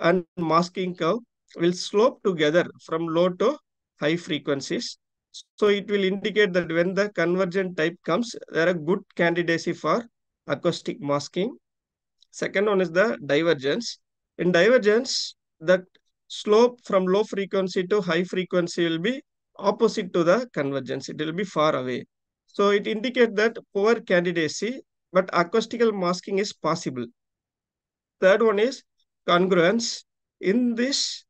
and masking curve will slope together from low to high frequencies. So it will indicate that when the convergent type comes, there are good candidacy for acoustic masking. Second one is the divergence. In divergence, the slope from low frequency to high frequency will be opposite to the convergence. It will be far away. So it indicates that poor candidacy, but acoustical masking is possible. Third one is congruence. In this,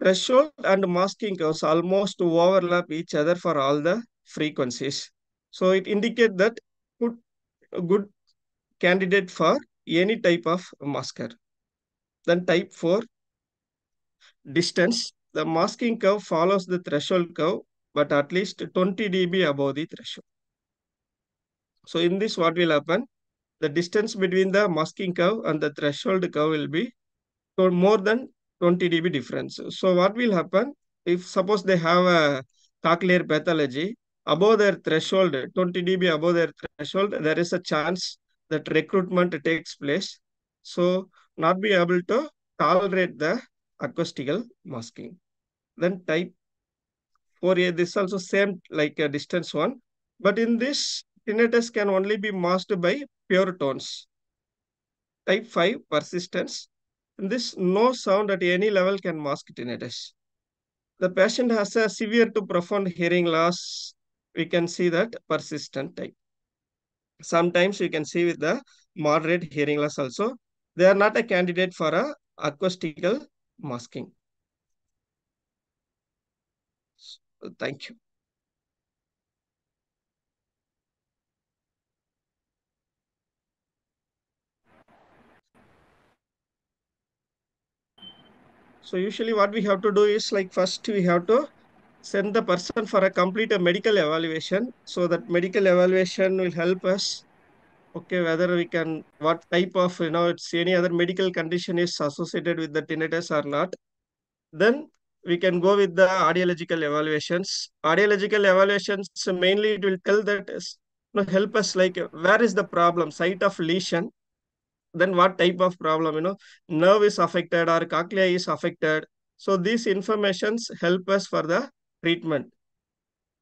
threshold and masking curves almost overlap each other for all the frequencies. So it indicates that good, good candidate for any type of masker. Then type 4, distance. The masking curve follows the threshold curve, but at least 20 dB above the threshold. So in this, what will happen? The distance between the masking curve and the threshold curve will be more than 20 dB difference. So what will happen if suppose they have a cochlear pathology above their threshold, 20 dB above their threshold, there is a chance that recruitment takes place. So not be able to tolerate the acoustical masking. Then type 4A, this also same like a distance one, but in this tinnitus can only be masked by pure tones. Type 5 persistence. This, no sound at any level can mask tinnitus. The patient has a severe to profound hearing loss. We can see that persistent type. Sometimes you can see with the moderate hearing loss also. They are not a candidate for a acoustical masking. So, Thank you. So usually what we have to do is like first we have to send the person for a complete uh, medical evaluation. So that medical evaluation will help us. Okay, whether we can, what type of, you know, it's any other medical condition is associated with the tinnitus or not. Then we can go with the audiological evaluations. Audiological evaluations mainly it will tell that you know, help us like where is the problem, site of lesion, then what type of problem, you know, nerve is affected or cochlea is affected. So these informations help us for the treatment.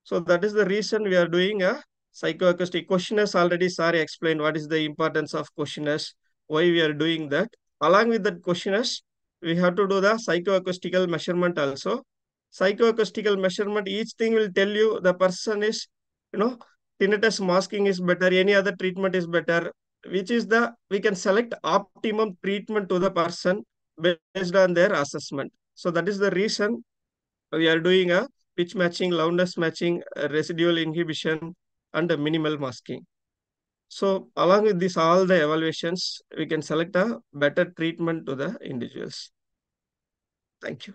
So that is the reason we are doing a psychoacoustic questionnaires. Already sorry explained what is the importance of questionnaires, why we are doing that. Along with that questionnaires, we have to do the psychoacoustical measurement also. Psychoacoustical measurement, each thing will tell you the person is, you know, tinnitus masking is better, any other treatment is better, which is the, we can select optimum treatment to the person based on their assessment. So that is the reason we are doing a pitch matching, loudness matching, uh, residual inhibition, and a minimal masking. So along with this, all the evaluations, we can select a better treatment to the individuals. Thank you.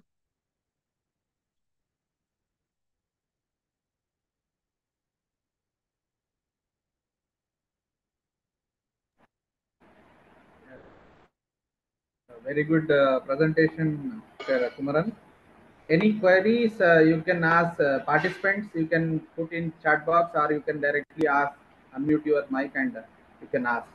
Very good uh, presentation. Kumaran. Any queries uh, you can ask uh, participants, you can put in chat box or you can directly ask, unmute your mic and you can ask.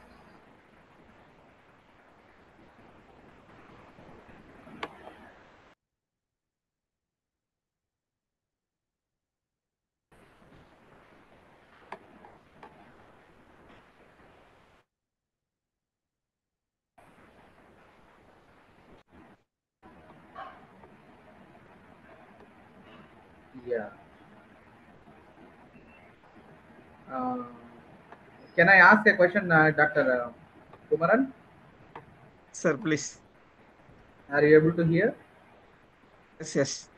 Yeah. Uh, can I ask a question, uh, Dr. Kumaran? Sir, please. Are you able to hear? Yes, yes.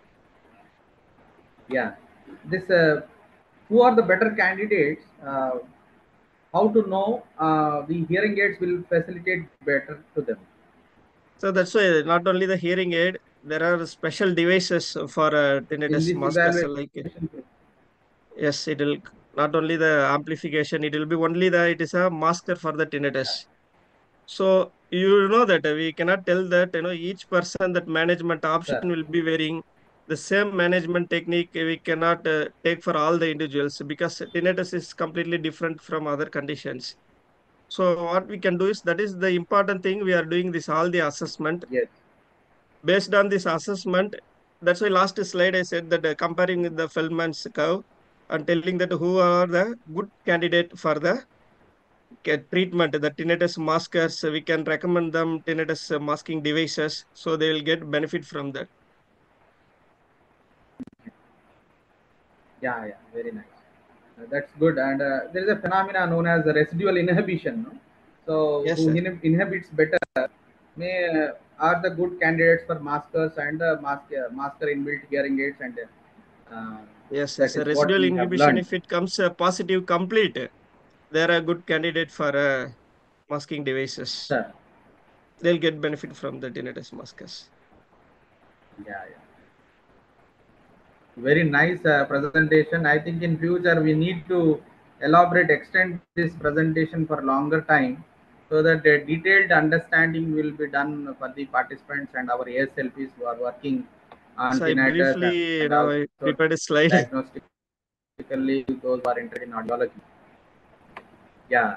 Yeah. This, uh, who are the better candidates? Uh, how to know uh, the hearing aids will facilitate better to them? So that's why not only the hearing aid, there are special devices for uh, tinnitus. Like yes, it will not only the amplification, it will be only the it is a masker for the tinnitus. So you know that uh, we cannot tell that you know each person that management option Sir. will be varying. The same management technique we cannot uh, take for all the individuals because tinnitus is completely different from other conditions. So what we can do is that is the important thing. We are doing this all the assessment yes. based on this assessment. That's why last slide I said that uh, comparing with the Feldman's curve and telling that who are the good candidate for the treatment, the tinnitus maskers, we can recommend them tinnitus uh, masking devices, so they will get benefit from that. Yeah, yeah, very nice. Uh, that's good. And uh, there is a phenomena known as the residual inhibition. No? So, Yes, who inhib- inhibits better may uh, are the good candidates for maskers and uh, mask, uh, masker inbuilt hearing aids and uh, Yes, that yes. a Residual inhibition, if it comes uh, positive complete, they're a good candidate for uh, masking devices. Sir. They'll get benefit from the tinnitus maskers. Yeah, yeah. Very nice uh, presentation. I think in future we need to elaborate, extend this presentation for longer time so that a detailed understanding will be done for the participants and our ASLPs who are working So I briefly, you know, I prepared a slide. diagnostically those who are interested in audiology. Yeah.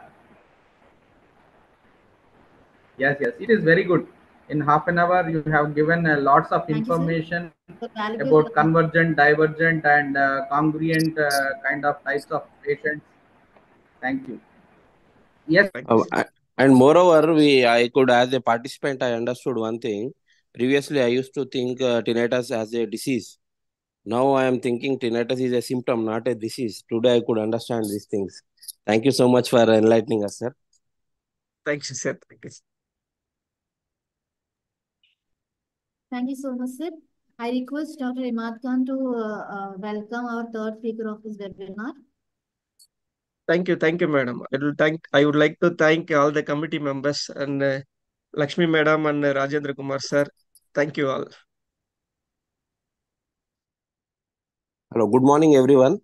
Yes, yes, it is very good. In half an hour, you have given uh, lots of Thank you, sir. information about convergent, divergent, and uh, congruent uh, kind of types of patients. Thank you. Yes, Thank you, and moreover, we I could as a participant I understood one thing. Previously, I used to think uh, tinnitus as a disease. Now I am thinking tinnitus is a symptom, not a disease. Today I could understand these things. Thank you so much for enlightening us, sir. Thank you, sir. Thank you. sir. Thank you so much, sir. I request Dr. Imad Khan to uh, uh, welcome our third speaker of this webinar. Thank you, thank you, madam. I will thank. I would like to thank all the committee members and uh, Lakshmi madam and Rajendra Kumar sir. Thank you all. Hello, good morning, everyone.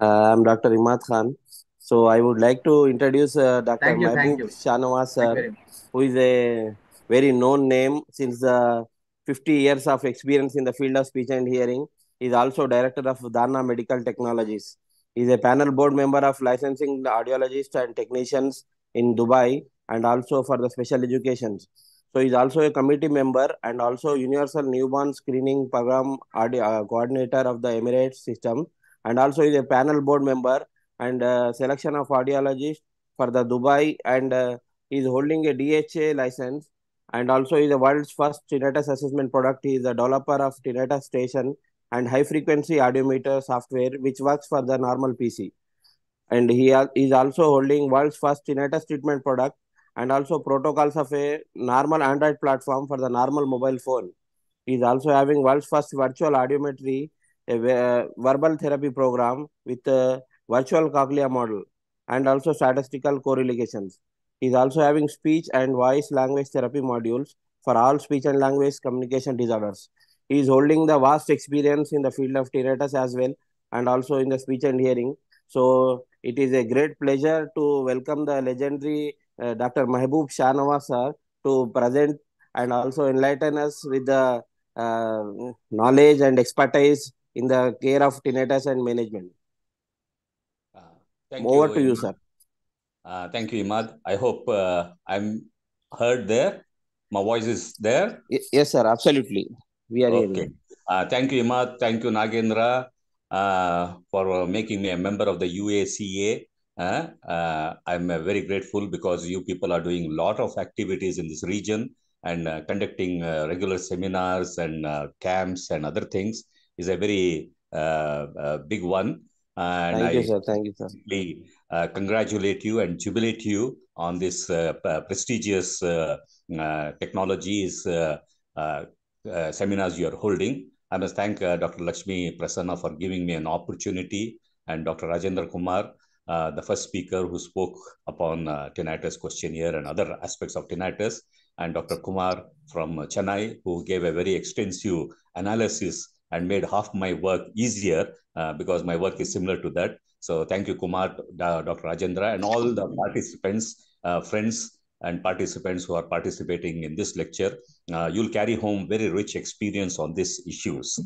Uh, I'm Dr. Imad Khan. So I would like to introduce uh, Dr. Thank you, Mahbub you. Shanawaz, sir. who is a very known name since uh, 50 years of experience in the field of speech and hearing. He is also director of Dana Medical Technologies. He is a panel board member of licensing audiologists and technicians in Dubai and also for the special educations. So he's also a committee member and also Universal Newborn Screening Program uh, coordinator of the Emirates system and also is a panel board member and uh, selection of audiologists for the Dubai and uh, is holding a DHA license and also is the world's first tinnitus assessment product. He is a developer of tinnitus station and high frequency audiometer software, which works for the normal PC. And he is also holding world's first tinnitus treatment product and also protocols of a normal Android platform for the normal mobile phone. Is also having world's first virtual audiometry, a ve- uh, verbal therapy program with a virtual cochlea model and also statistical correlations. Is also having speech and voice language therapy modules for all speech and language communication disorders. He is holding the vast experience in the field of tinnitus as well and also in the speech and hearing. So it is a great pleasure to welcome the legendary uh, Dr. Mahbub Shanawaz sir to present and also enlighten us with the uh, knowledge and expertise in the care of tinnitus and management. Uh, Thank Over you, to you, sir. Uh, thank you, Imad. I hope uh, I'm heard there. My voice is there. Y- yes, sir. Absolutely. We are Okay. hearing. Uh, thank you, Imad. Thank you, Nagendra, uh, for making me a member of the UACA. Uh, uh, I'm uh, very grateful because you people are doing a lot of activities in this region and uh, conducting uh, regular seminars and uh, camps and other things is a very big one. And Thank you, sir. Thank you, sir. uh, congratulate you and jubilate you on this uh, prestigious uh, uh, technologies uh, uh, uh, seminars you are holding. I must thank uh, Dr. Lakshmi Prasanna for giving me an opportunity and Dr. Rajendra Kumar, uh, the first speaker who spoke upon uh, tinnitus questionnaire and other aspects of tinnitus, and Dr. Kumar from Chennai, who gave a very extensive analysis and made half my work easier uh, because my work is similar to that. So thank you, Kumar, Dr. Rajendra, and all the participants, uh, friends, and participants who are participating in this lecture. Uh, you'll carry home very rich experience on these issues.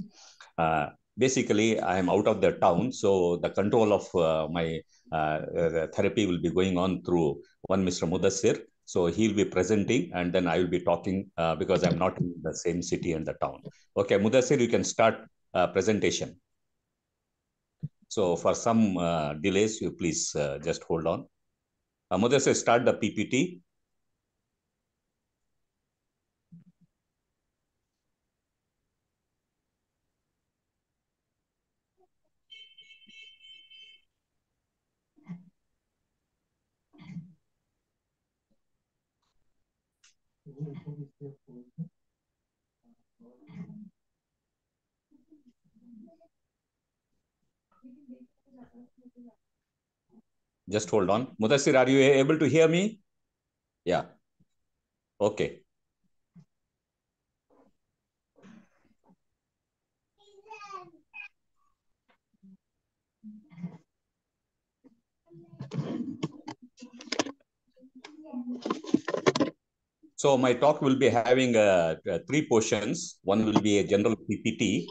Basically, I am out of the town, so the control of uh, my uh, uh, therapy will be going on through one Mr. Mudassir. So he'll be presenting, and then I will be talking uh, because I'm not in the same city and the town. Okay, Mudassir, you can start uh, presentation. So for some uh, delays, you please uh, just hold on. Uh, Mudassir, start the PPT. Just hold on. Mudassir, are you able to hear me? Yeah. Okay. So my talk will be having uh, uh, three portions. One will be a general PPT,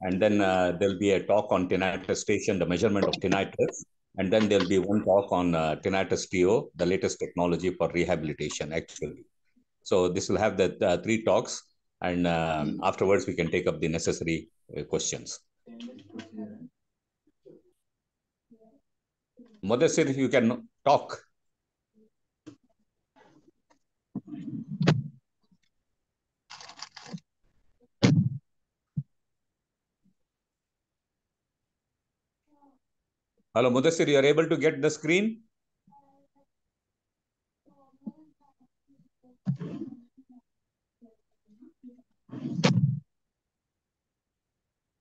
and then uh, there'll be a talk on tinnitus station, the measurement of tinnitus, and then there'll be one talk on uh, tinnitus TO, the latest technology for rehabilitation, actually. So this will have the uh, three talks, and um, afterwards we can take up the necessary uh, questions. Mudassir, if you can talk. Hello, Mudassir, you are able to get the screen?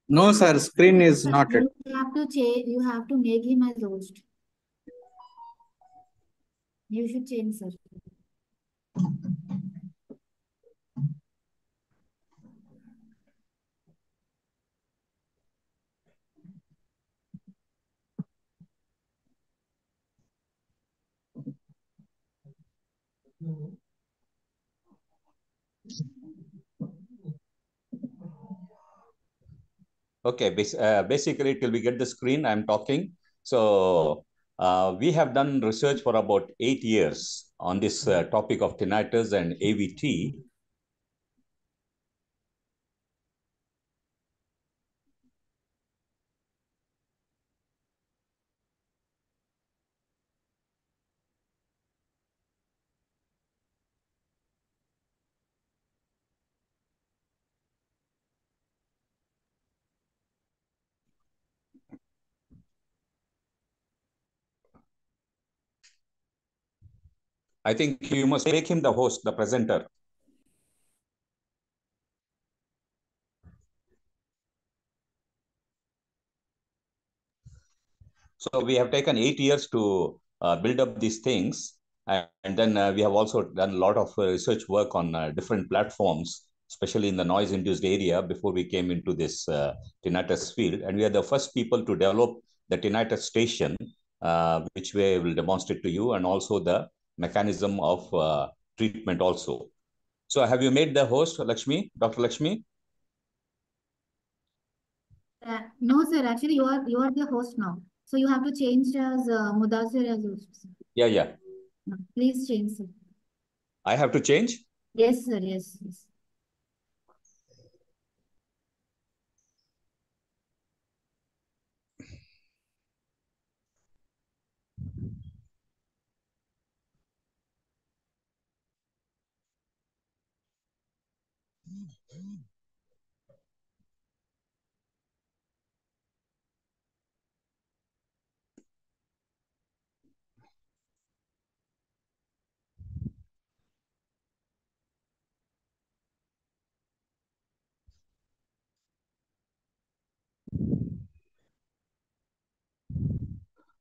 No, sir. Screen is not it. You have to change, you have to make him as host. You should change, sir. Okay, uh, basically till we get the screen, I'm talking. So uh, we have done research for about eight years on this uh, topic of tinnitus and AVT. I think you must make him the host, the presenter. So we have taken eight years to uh, build up these things. And, then uh, we have also done a lot of uh, research work on uh, different platforms, especially in the noise induced area before we came into this uh, tinnitus field. And we are the first people to develop the tinnitus station, uh, which we will demonstrate to you, and also the mechanism of uh, treatment also. So have you made the host, Lakshmi, Dr. Lakshmi? Uh, no, sir. Actually, you are you are the host now. So you have to change as uh, Mudassir as host. sir. Yeah, yeah. Please change, sir. I have to change? Yes, sir. Yes, yes.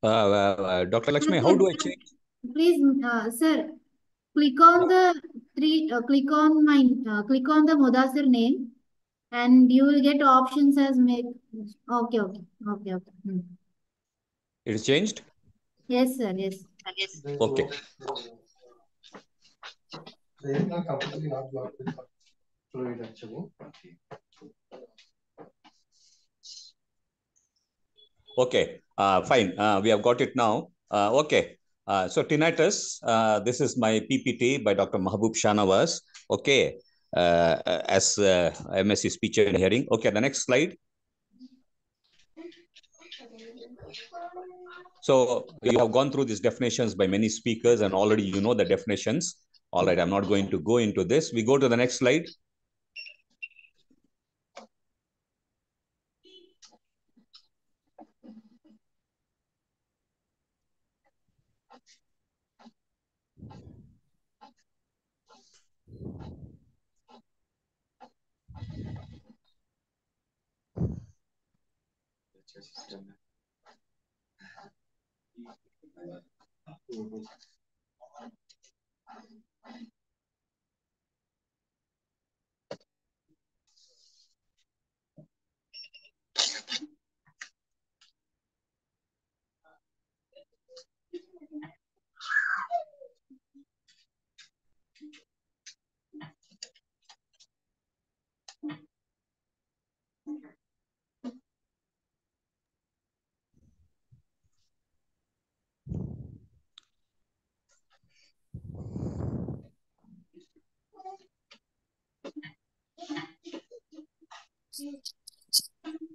Uh, uh, uh, Dr. Lakshmi, how do I change? Please, uh, sir, click on the three, uh, click on my, uh, click on the Mudassir name and you will get options as make. Okay, okay, okay, okay. Hmm. It is changed? Yes, sir, yes. Yes. Okay. completely not blocked with fluid actually. Okay, uh, fine. Uh, we have got it now. Uh, okay. Uh, so tinnitus, uh, this is my PPT by Dr. Mahbub Shanawaz. Okay. Uh, as uh, MSc speech and hearing. Okay, the next slide. So you have gone through these definitions by many speakers and already you know the definitions. All right, I'm not going to go into this. We go to the next slide. Uhum.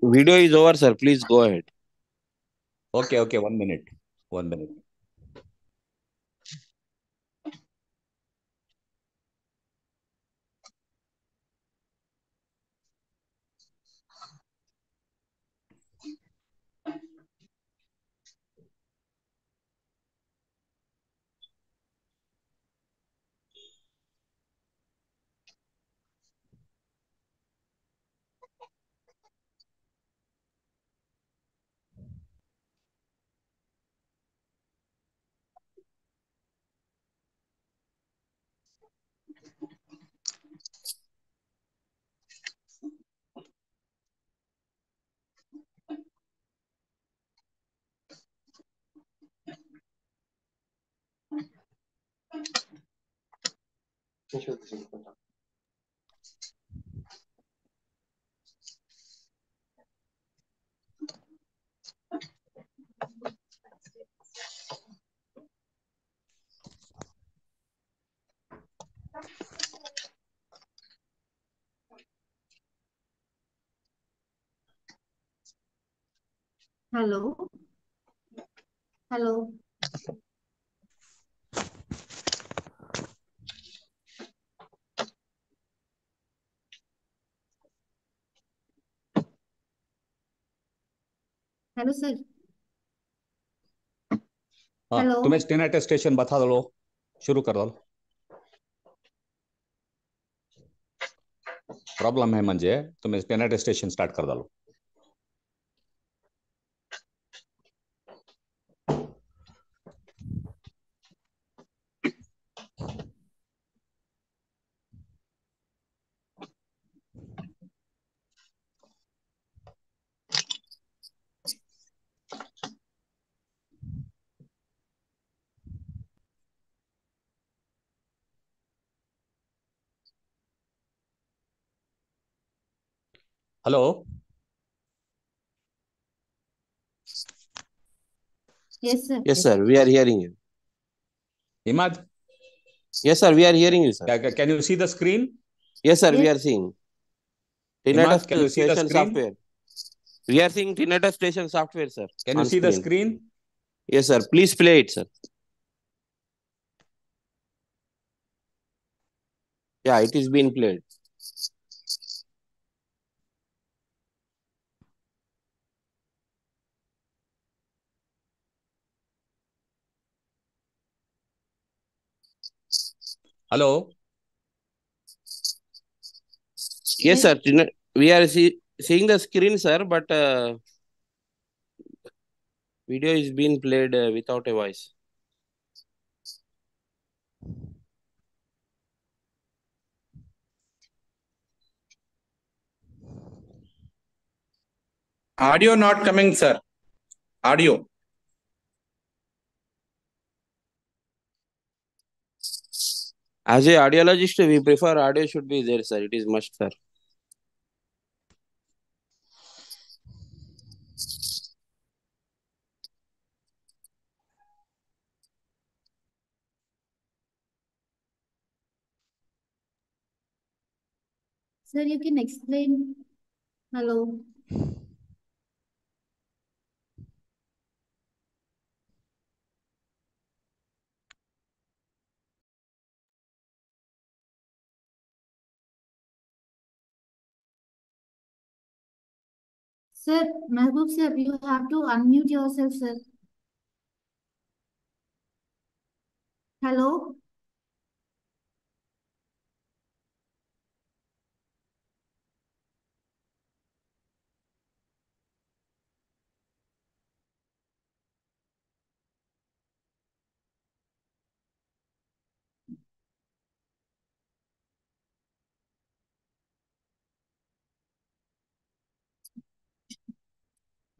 Video is over, sir. Please go ahead. Okay, okay, one minute. One minute. Hello. Hello. Hello sir. हाँ Hello. तुम्हें stain attestation बता दो शुरू कर दो। Problem है मंजे तुम्हें स्टेन अटेस्टेशन स्टार्ट कर दो। Hello. Yes, sir. Yes, sir. We are hearing you. Imad. Yes, sir. We are hearing you, sir. Can you see the screen? Yes, sir. Yes. We are seeing. Tinata can you see the screen? software. We are seeing Tinnitus station software, sir. Can you see screen. the screen? Yes, sir. Please play it, sir. Yeah, it is being played. Hello Yes, sir. We are see- seeing the screen, sir, but uh, video is being played uh, without a voice. Audio not coming, sir. Audio. As a audiologist, we prefer audio should be there, sir. It is must, sir. sir you can explain hello Sir, Mehboob sir, you have to unmute yourself, sir. Hello?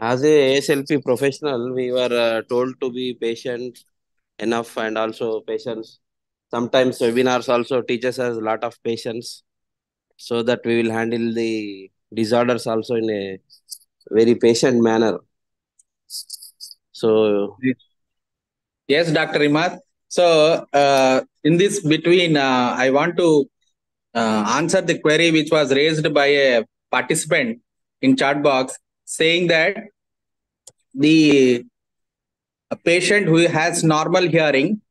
As a ASLP professional, we were uh, told to be patient enough and also patience. Sometimes webinars also teaches us a lot of patience so that we will handle the disorders also in a very patient manner. So Yes, Dr. Imad. So, uh, in this between, uh, I want to uh, answer the query which was raised by a participant in chat box saying that the patient who has normal hearing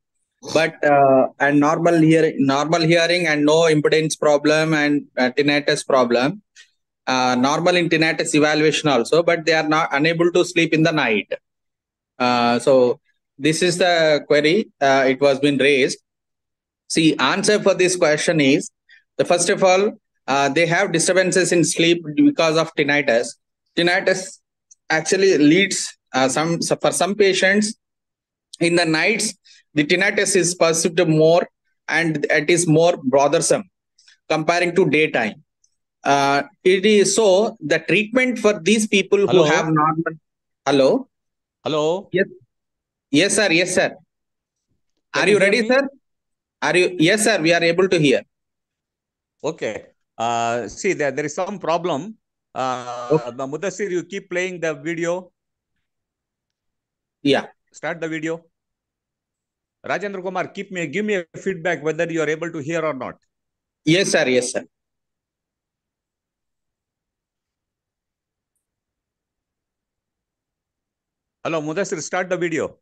but uh, and normal hearing normal hearing and no impedance problem and uh, tinnitus problem uh, normal in tinnitus evaluation also but they are not unable to sleep in the night. Uh, so this is the query uh, it was been raised. See answer for this question is the first of all uh, they have disturbances in sleep because of tinnitus tinnitus actually leads uh, some so for some patients in the nights the tinnitus is perceived more and it is more bothersome comparing to daytime uh, it is so the treatment for these people who have normal hello Hello. yes yes sir yes sir Can are you you ready me? sir are you yes sir we are able to hear Okay. Uh, see, there, there is some problem. Uh, Mudassir, you keep playing the video. yeah Start the video. Rajendra Kumar, keep me, give me a feedback whether you are able to hear or not. yes sir yes sir Hello, Mudassir, start the video.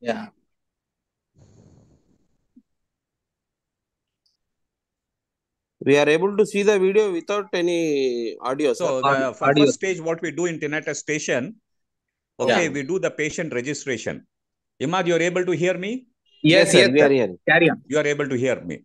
yeah We are able to see the video without any audio. So Audio- the for audio. first stage, what we do in tinnitus station, okay, Yeah. we do the patient registration. Imad, you're able to hear me? yes sir, yes we are here. carry on You are able to hear me.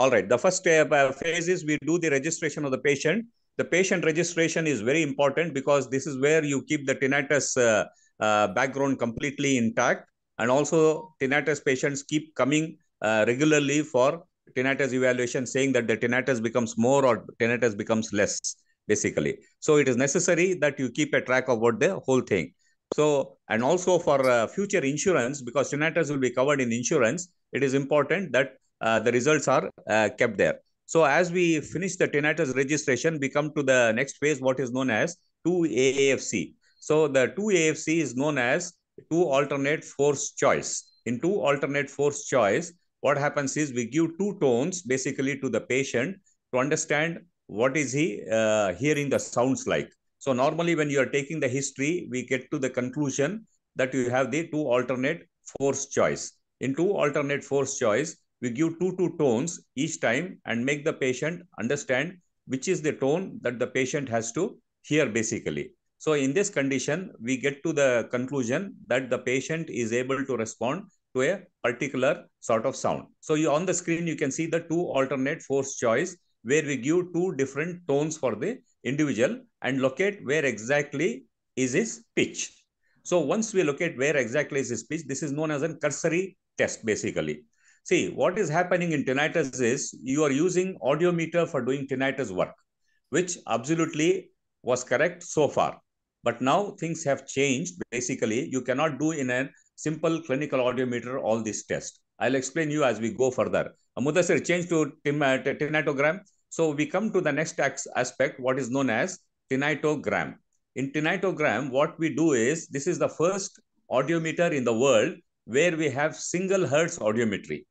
All right. The first uh, phase is we do the registration of the patient. The patient registration is very important because this is where you keep the tinnitus uh, uh, background completely intact. And also tinnitus patients keep coming uh, regularly for tinnitus evaluation, saying that the tinnitus becomes more or tinnitus becomes less, basically. So it is necessary that you keep a track about the whole thing. So, and also for uh, future insurance, because tinnitus will be covered in insurance, it is important that uh, the results are uh, kept there. So as we finish the tinnitus registration, we come to the next phase, what is known as 2AFC. So the 2AFC is known as two alternate force choice. In two alternate force choice, what happens is we give two tones basically to the patient to understand what is he uh, hearing the sounds like. So normally when you are taking the history, we get to the conclusion that you have the two alternate force choice. In two alternate force choice, we give two two tones each time and make the patient understand which is the tone that the patient has to hear basically. So in this condition, we get to the conclusion that the patient is able to respond to a particular sort of sound. So you on the screen, you can see the two alternate force choice where we give two different tones for the individual and locate where exactly is his pitch. So once we locate where exactly is his pitch, this is known as a cursory test basically. See, what is happening in tinnitus is you are using audiometer for doing tinnitus work, which absolutely was correct so far. But now things have changed. Basically, you cannot do in a simple clinical audiometer all these tests. I'll explain you as we go further. Mudassir, change to tinnitogram. So we come to the next aspect, what is known as tinnitogram. In tinnitogram, what we do is, this is the first audiometer in the world where we have single hertz audiometry.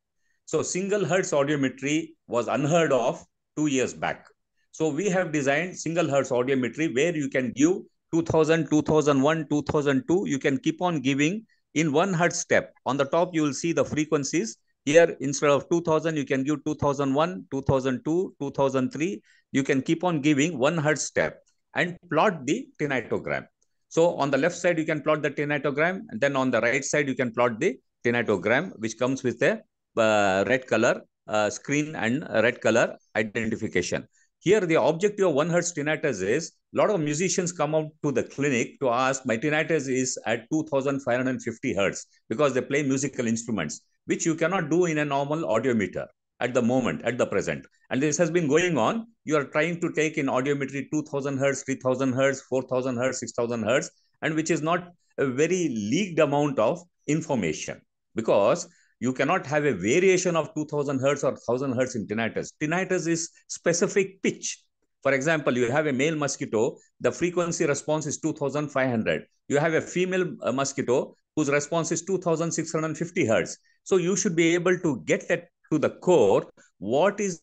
So single hertz audiometry was unheard of two years back. So we have designed single hertz audiometry where you can give 2000, 2001, 2002, you can keep on giving in one hertz step. On the top, you will see the frequencies. Here, instead of 2000, you can give 2001, 2002, 2003. You can keep on giving one hertz step and plot the tinnitogram. So on the left side, you can plot the tinnitogram. And then on the right side, you can plot the tinnitogram, which comes with a uh, red color uh, screen and red color identification. Here, the objective of one hertz tinnitus is a lot of musicians come out to the clinic to ask, my tinnitus is at 2550 hertz because they play musical instruments, which you cannot do in a normal audiometer at the moment, at the present. And this has been going on. You are trying to take in audiometry 2000 hertz, 3000 hertz, 4000 hertz, 6000 hertz, and which is not a very leaked amount of information because you cannot have a variation of 2000 hertz or 1000 hertz in tinnitus. Tinnitus is specific pitch. For example, you have a male mosquito, the frequency response is 2500. You have a female uh, mosquito whose response is 2650 hertz. So you should be able to get that to the core. What is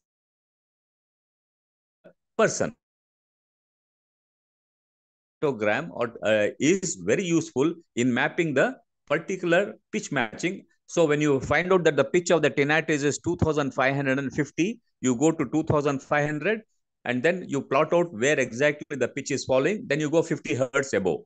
person? Or uh, is very useful in mapping the particular pitch matching. So when you find out that the pitch of the tinnitus is 2550, you go to 2500 and then you plot out where exactly the pitch is falling. Then you go 50 hertz above.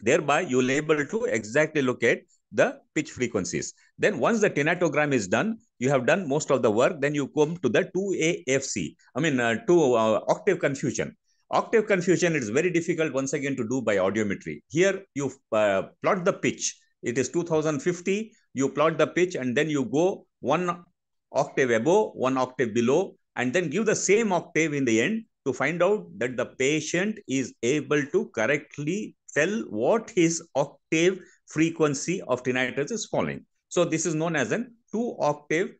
Thereby, you'll able to exactly locate the pitch frequencies. Then once the tinnitogram is done, you have done most of the work. Then you come to the 2AFC. I mean, uh, two uh, octave confusion. Octave confusion is very difficult once again to do by audiometry. Here you uh, plot the pitch. It is 2050. You plot the pitch and then you go one octave above, one octave below, and then give the same octave in the end to find out that the patient is able to correctly tell what his octave frequency of tinnitus is falling. So this is known as an two octave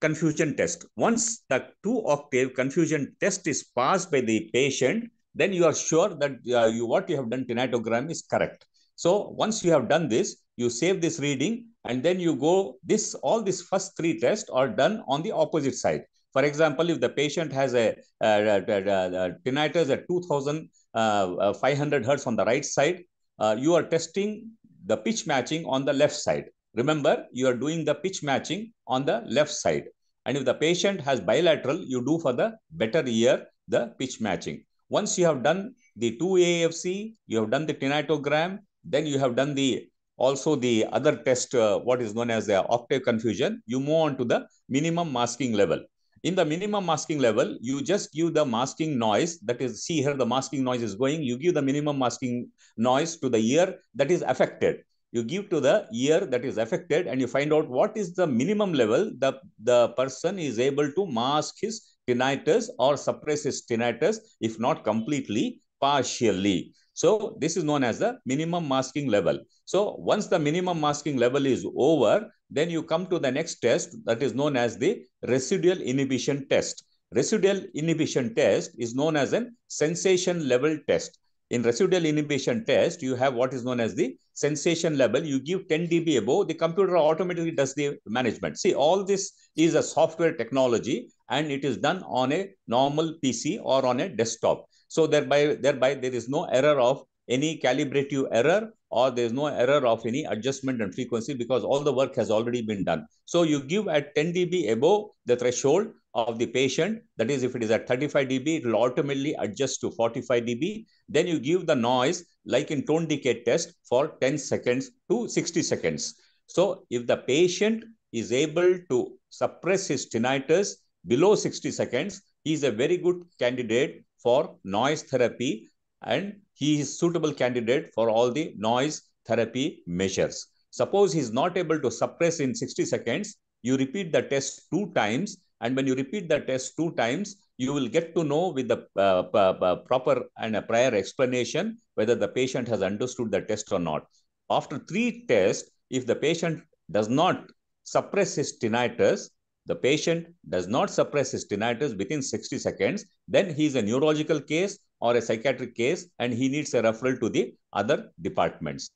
confusion test. Once the two octave confusion test is passed by the patient, then you are sure that uh, you what you have done tinnitogram is correct. So once you have done this, you save this reading and then you go this all these first three tests are done on the opposite side. For example, if the patient has a, a, a tinnitus at 2500 hertz on the right side, uh, you are testing the pitch matching on the left side. Remember, you are doing the pitch matching on the left side. And if the patient has bilateral, you do for the better ear the pitch matching. Once you have done the 2AFC, you have done the tinnitogram, then you have done the also the other test, uh, what is known as the octave confusion, you move on to the minimum masking level. In the minimum masking level, you just give the masking noise. That is, see here the masking noise is going. You give the minimum masking noise to the ear that is affected. You give to the ear that is affected and you find out what is the minimum level that the person is able to mask his tinnitus or suppress his tinnitus, if not completely, partially. So this is known as the minimum masking level. So once the minimum masking level is over, then you come to the next test that is known as the residual inhibition test. Residual inhibition test is known as a sensation level test. In residual inhibition test, you have what is known as the sensation level. You give 10 dB above, the computer automatically does the management. See, all this is a software technology and it is done on a normal PC or on a desktop. So thereby, thereby there is no error of any calibrative error or there is no error of any adjustment and frequency because all the work has already been done. So you give at 10 dB above the threshold of the patient. That is, if it is at 35 dB, it will automatically adjust to 45 dB. Then you give the noise like in tone decay test for 10 seconds to 60 seconds. So if the patient is able to suppress his tinnitus below 60 seconds, he is a very good candidate for noise therapy and he is suitable candidate for all the noise therapy measures. Suppose he is not able to suppress in 60 seconds, you repeat the test two times and when you repeat the test two times, you will get to know with the uh, proper and a prior explanation whether the patient has understood the test or not. After three tests, if the patient does not suppress his tinnitus, the patient does not suppress his tinnitus within 60 seconds, then he is a neurological case or a psychiatric case and he needs a referral to the other departments.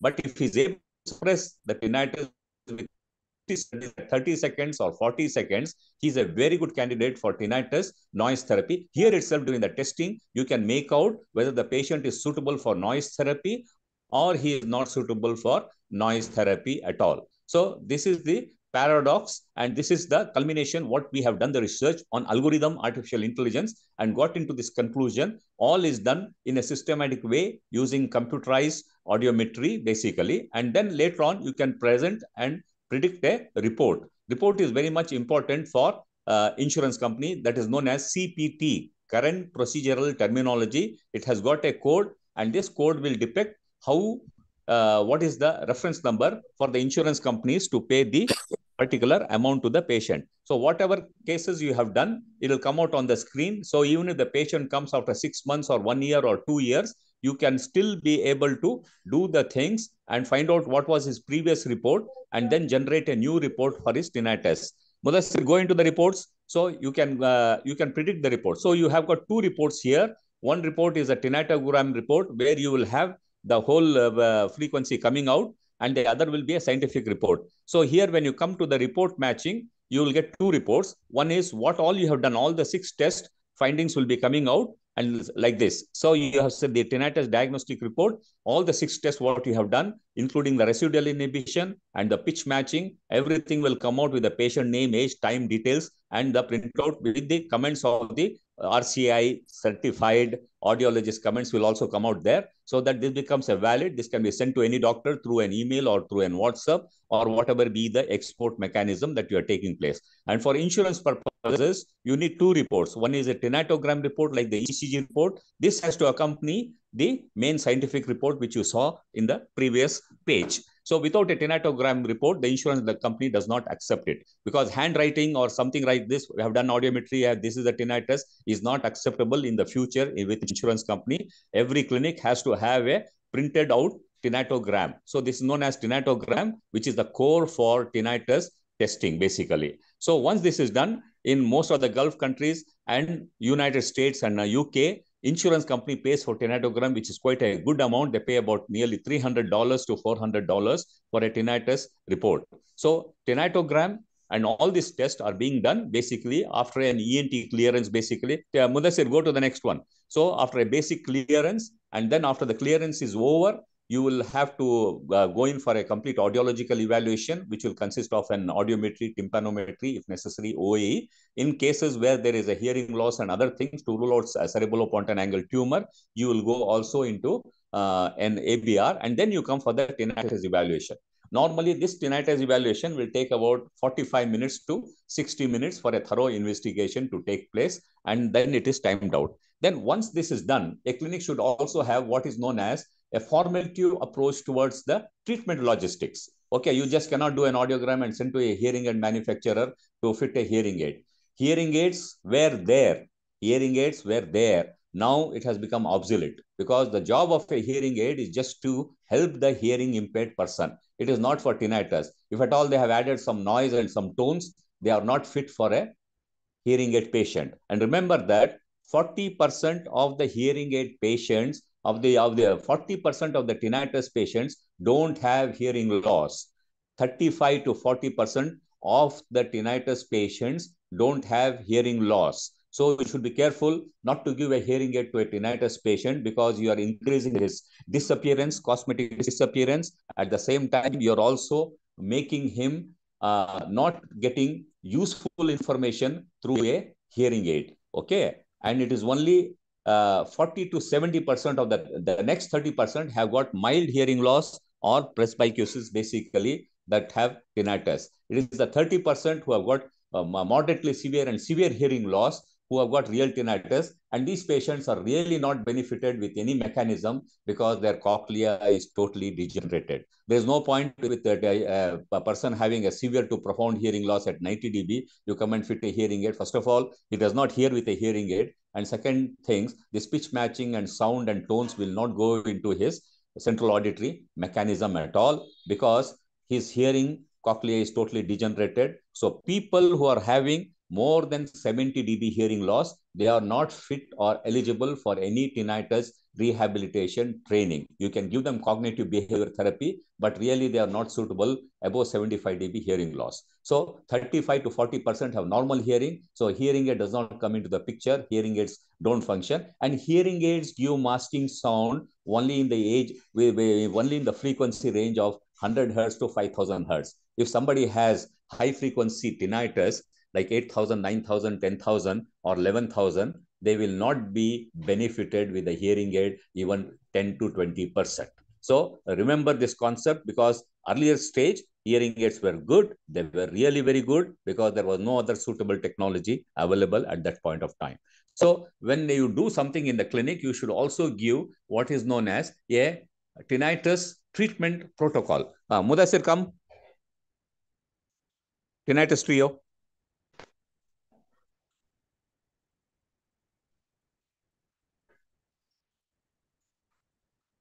But if he is able to suppress the tinnitus within 30 seconds or 40 seconds, he is a very good candidate for tinnitus noise therapy. Here itself during the testing, you can make out whether the patient is suitable for noise therapy or he is not suitable for noise therapy at all. So this is the paradox and this is the culmination what we have done the research on algorithm artificial intelligence and got into this conclusion all is done in a systematic way using computerized audiometry basically. And then later on you can present and predict a report. Report is very much important for uh, insurance company that is known as cpt current procedural terminology. It has got a code and this code will depict how uh, what is the reference number for the insurance companies to pay the particular amount to the patient. So whatever cases you have done, it will come out on the screen. So even if the patient comes after six months or one year or two years, you can still be able to do the things and find out what was his previous report and then generate a new report for his tinnitus. Mudassir, go into the reports. So you can uh, you can predict the report. So you have got two reports here. One report is a tinnitogram report where you will have the whole uh, frequency coming out and the other will be a scientific report. So here, when you come to the report matching, you will get two reports. One is what all you have done, all the six test findings will be coming out and like this. So you have said the tinnitus diagnostic report, all the six tests what you have done, including the residual inhibition and the pitch matching, everything will come out with the patient name, age, time details, and the printout with the comments of the RCI certified audiologist comments will also come out there so that this becomes a valid. This can be sent to any doctor through an email or through an WhatsApp or whatever be the export mechanism that you are taking place. And for insurance purposes, you need two reports. One is a tinnitus report like the ECG report. This has to accompany the main scientific report which you saw in the previous page. So without a tinnitus report, the insurance the company does not accept it because handwriting or something like this, we have done audiometry, uh, this is a tinnitus, is not acceptable in the future with insurance company. Every clinic has to have a printed out tinnitus. So this is known as tinnitus, which is the core for tinnitus testing basically. So once this is done in most of the Gulf countries and United States and uh, UK, insurance company pays for tinnitus, which is quite a good amount. They pay about nearly $300 to $400 for a tinnitus report. So tinnitus and all these tests are being done basically after an ENT clearance, basically. Yeah, Mudassir, go to the next one. So after a basic clearance, and then after the clearance is over, you will have to uh, go in for a complete audiological evaluation, which will consist of an audiometry, tympanometry, if necessary, OAE. In cases where there is a hearing loss and other things to rule out a cerebellopontine angle tumor, you will go also into uh, an ABR, and then you come for the tinnitus evaluation. Normally, this tinnitus evaluation will take about 45 minutes to 60 minutes for a thorough investigation to take place, and then it is timed out. Then once this is done, a clinic should also have what is known as a formative approach towards the treatment logistics. Okay, you just cannot do an audiogram and send to a hearing aid manufacturer to fit a hearing aid. Hearing aids were there. Hearing aids were there. Now it has become obsolete because the job of a hearing aid is just to help the hearing impaired person. It is not for tinnitus. If at all they have added some noise and some tones, they are not fit for a hearing aid patient. And remember that 40% of the hearing aid patients of the of the 40% of the tinnitus patients don't have hearing loss. 35 to 40% of the tinnitus patients don't have hearing loss. So you should be careful not to give a hearing aid to a tinnitus patient because you are increasing his disappearance, cosmetic disappearance. At the same time, you're also making him uh, not getting useful information through a hearing aid. Okay. And it is only uh, 40 to 70% of the, the next 30% have got mild hearing loss or presbycusis basically that have tinnitus. It is the 30% who have got uh, moderately severe and severe hearing loss who have got real tinnitus and these patients are really not benefited with any mechanism because their cochlea is totally degenerated. There's no point with a, uh, a person having a severe to profound hearing loss at 90 dB. You come and fit a hearing aid. First of all, he does not hear with a hearing aid. And second things, the speech matching and sound and tones will not go into his central auditory mechanism at all because his hearing cochlea is totally degenerated. So people who are having more than 70 dB hearing loss, they are not fit or eligible for any tinnitus rehabilitation training. You can give them cognitive behavior therapy, but really they are not suitable above 75 dB hearing loss. So 35 to 40% have normal hearing. So hearing aid does not come into the picture. Hearing aids don't function. And hearing aids give masking sound only in the age, only in the frequency range of 100 hertz to 5000 hertz. If somebody has high frequency tinnitus, like 8,000, 9,000, 10,000 or 11,000, they will not be benefited with a hearing aid even 10 to 20%. So remember this concept because earlier stage, hearing aids were good. They were really very good because there was no other suitable technology available at that point of time. So when you do something in the clinic, you should also give what is known as a tinnitus treatment protocol. Uh, Mudassir, come. Tinnitus trio.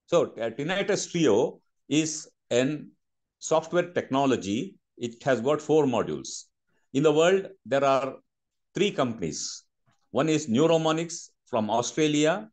So uh, Tinnitus Trio is an software technology. It has got four modules. In the world, there are three companies. One is Neuromonics from Australia.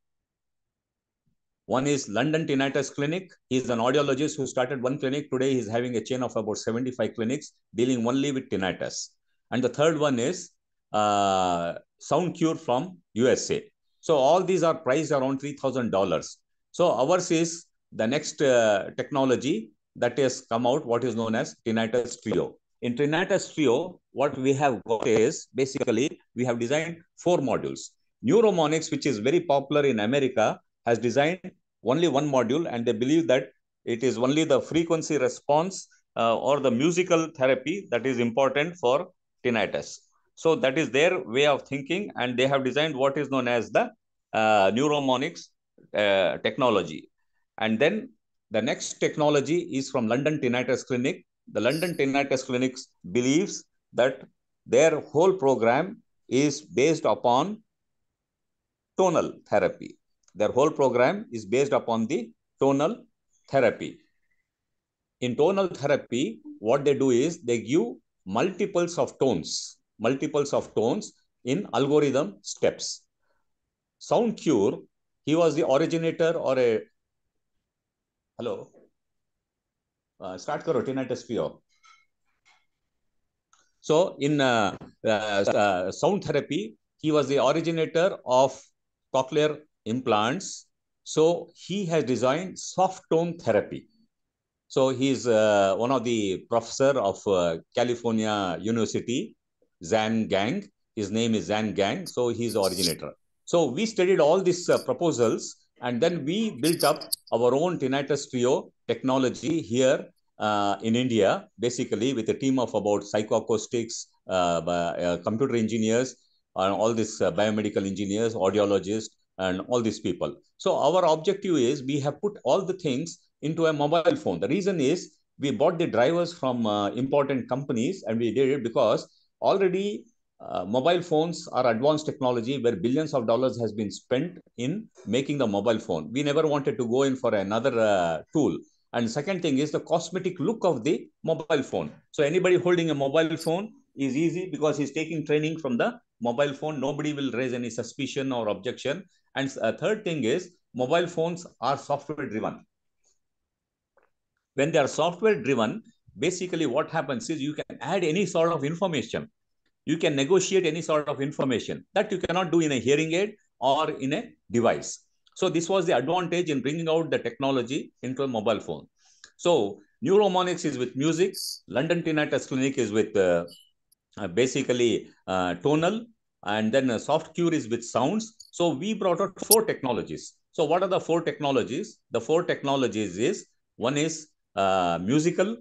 One is London Tinnitus Clinic. He's an audiologist who started one clinic. Today he's having a chain of about 75 clinics dealing only with tinnitus. And the third one is uh, Sound Cure from USA. So all these are priced around $3,000. So ours is the next uh, technology that has come out, what is known as Tinnitus Trio. In Tinnitus Trio, what we have got is basically we have designed four modules. Neuromonics, which is very popular in America, has designed only one module and they believe that it is only the frequency response uh, or the musical therapy that is important for tinnitus. So that is their way of thinking and they have designed what is known as the uh, neuromonics uh, technology. And then the next technology is from London Tinnitus Clinic. The London Tinnitus Clinic believes that their whole program is based upon tonal therapy. Their whole program is based upon the tonal therapy. In tonal therapy, what they do is they give multiples of tones, multiples of tones in algorithm steps. Sound Cure, he was the originator or a hello. Uh, start karo tinnitus trio. So in uh, uh, sound therapy, he was the originator of cochlear implants. So he has designed soft tone therapy. So he's uh, one of the professor of uh, California University, Zan Gang. His name is Zan Gang. So he's originator. So we studied all these uh, proposals and then we built up our own tinnitus trio technology here uh, in India, basically with a team of about psychoacoustics, uh, uh, computer engineers, and all these biomedical engineers, audiologists, and all these people. So our objective is we have put all the things into a mobile phone. The reason is we bought the drivers from important companies and we did it because already uh, mobile phones are advanced technology where billions of dollars has been spent in making the mobile phone. We never wanted to go in for another uh, tool. And second thing is the cosmetic look of the mobile phone. So anybody holding a mobile phone is easy because he's taking training from the mobile phone. Nobody will raise any suspicion or objection. And uh, third thing is mobile phones are software driven. When they are software driven, basically what happens is you can add any sort of information you can negotiate any sort of information that you cannot do in a hearing aid or in a device. So this was the advantage in bringing out the technology into a mobile phone. So Neuromonics is with music. London Tinnitus Clinic is with uh, uh, basically uh, tonal and then soft cure is with sounds. So we brought out four technologies. So what are the four technologies? The four technologies is one is uh, musical,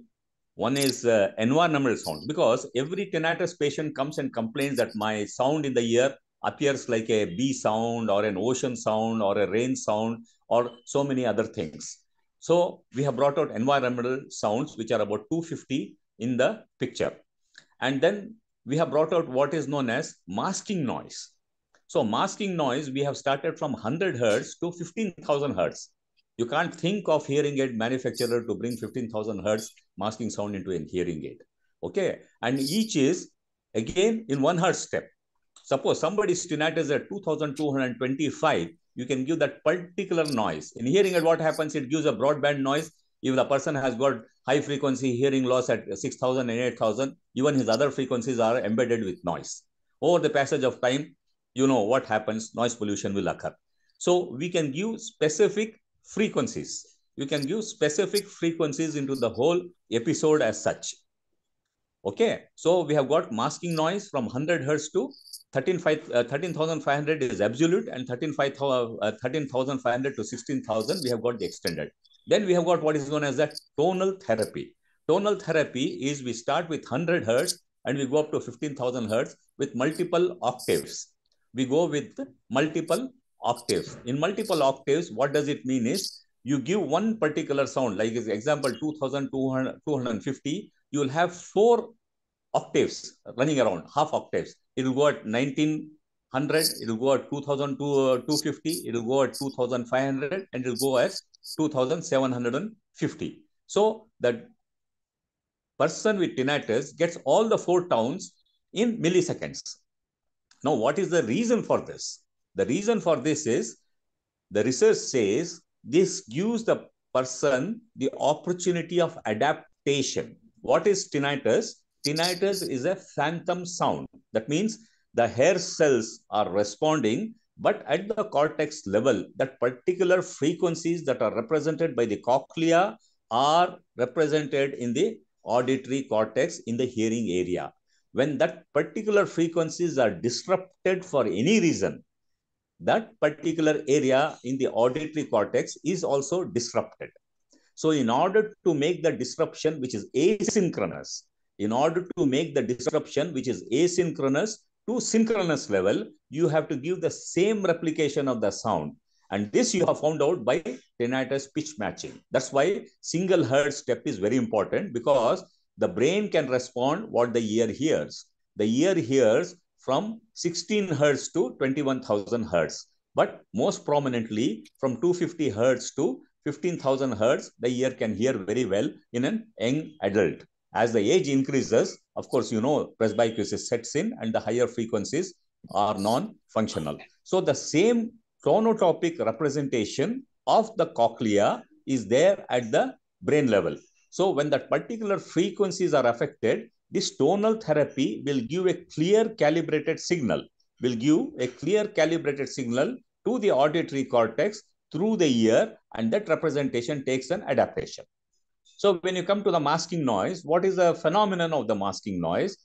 one is uh, environmental sound because every tinnitus patient comes and complains that my sound in the ear appears like a bee sound or an ocean sound or a rain sound or so many other things. So we have brought out environmental sounds, which are about 250 in the picture. And then we have brought out what is known as masking noise. So masking noise, we have started from 100 hertz to 15,000 hertz. You can't think of hearing aid manufacturer to bring 15,000 hertz masking sound into a hearing aid. Okay. And each is again in one hertz step. Suppose somebody's tinnitus at 2225, you can give that particular noise. In hearing aid, what happens? It gives a broadband noise. If the person has got high frequency hearing loss at 6,000 and 8,000, even his other frequencies are embedded with noise. Over the passage of time, you know what happens, noise pollution will occur. So we can give specific frequencies. You can give specific frequencies into the whole episode as such. Okay, so we have got masking noise from 100 hertz to 13,500 uh, is absolute and 13,500 uh, 13, to 16,000 we have got the extended. Then we have got what is known as that tonal therapy. Tonal therapy is we start with 100 hertz and we go up to 15,000 hertz with multiple octaves. We go with multiple octaves. In multiple octaves, what does it mean is you give one particular sound, like example 2250, you will have four octaves running around, half octaves. It will go at 1900, it will go at 2250, uh, it will go at 2500, and it will go at 2750. So that person with tinnitus gets all the four tones in milliseconds. Now, what is the reason for this? The reason for this is the research says this gives the person the opportunity of adaptation. What is tinnitus? Tinnitus is a phantom sound. That means the hair cells are responding, but at the cortex level, that particular frequencies that are represented by the cochlea are represented in the auditory cortex in the hearing area. When that particular frequencies are disrupted for any reason, that particular area in the auditory cortex is also disrupted. So in order to make the disruption, which is asynchronous, in order to make the disruption, which is asynchronous to synchronous level, you have to give the same replication of the sound. And this you have found out by tinnitus pitch matching. That's why single hertz step is very important because the brain can respond what the ear hears. The ear hears from 16 hertz to 21,000 hertz. But most prominently from 250 hertz to 15,000 hertz, the ear can hear very well in an young adult. As the age increases, of course, you know, presbycusis sets in and the higher frequencies are non-functional. So the same tonotopic representation of the cochlea is there at the brain level. So when that particular frequencies are affected, this tonal therapy will give a clear calibrated signal, will give a clear calibrated signal to the auditory cortex through the ear and that representation takes an adaptation. So when you come to the masking noise, what is the phenomenon of the masking noise?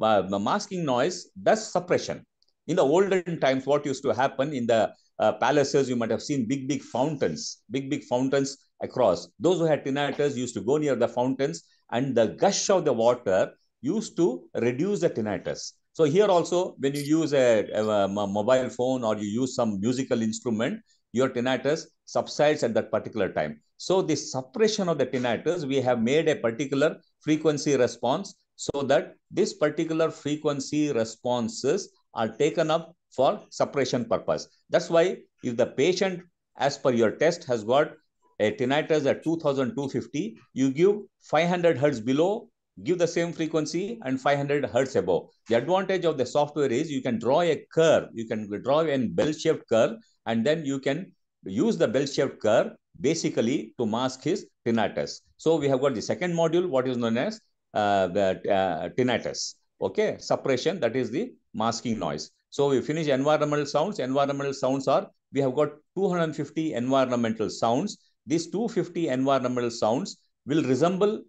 Uh, the masking noise does suppression. In the olden times, what used to happen in the uh, palaces, you might have seen big, big fountains, big, big fountains across. Those who had tinnitus used to go near the fountains and the gush of the water used to reduce the tinnitus. So here also, when you use a, a, a mobile phone or you use some musical instrument, your tinnitus subsides at that particular time. So the suppression of the tinnitus, we have made a particular frequency response so that this particular frequency responses are taken up for suppression purpose. That's why if the patient, as per your test, has got a tinnitus at 2250, you give 500 hertz below, give the same frequency and 500 hertz above. The advantage of the software is you can draw a curve, you can draw a bell-shaped curve, and then you can use the bell-shaped curve basically to mask his tinnitus. So we have got the second module, what is known as uh, the uh, tinnitus. Okay, suppression, that is the masking noise. So we finish environmental sounds. Environmental sounds are, we have got 250 environmental sounds. These 250 environmental sounds will resemble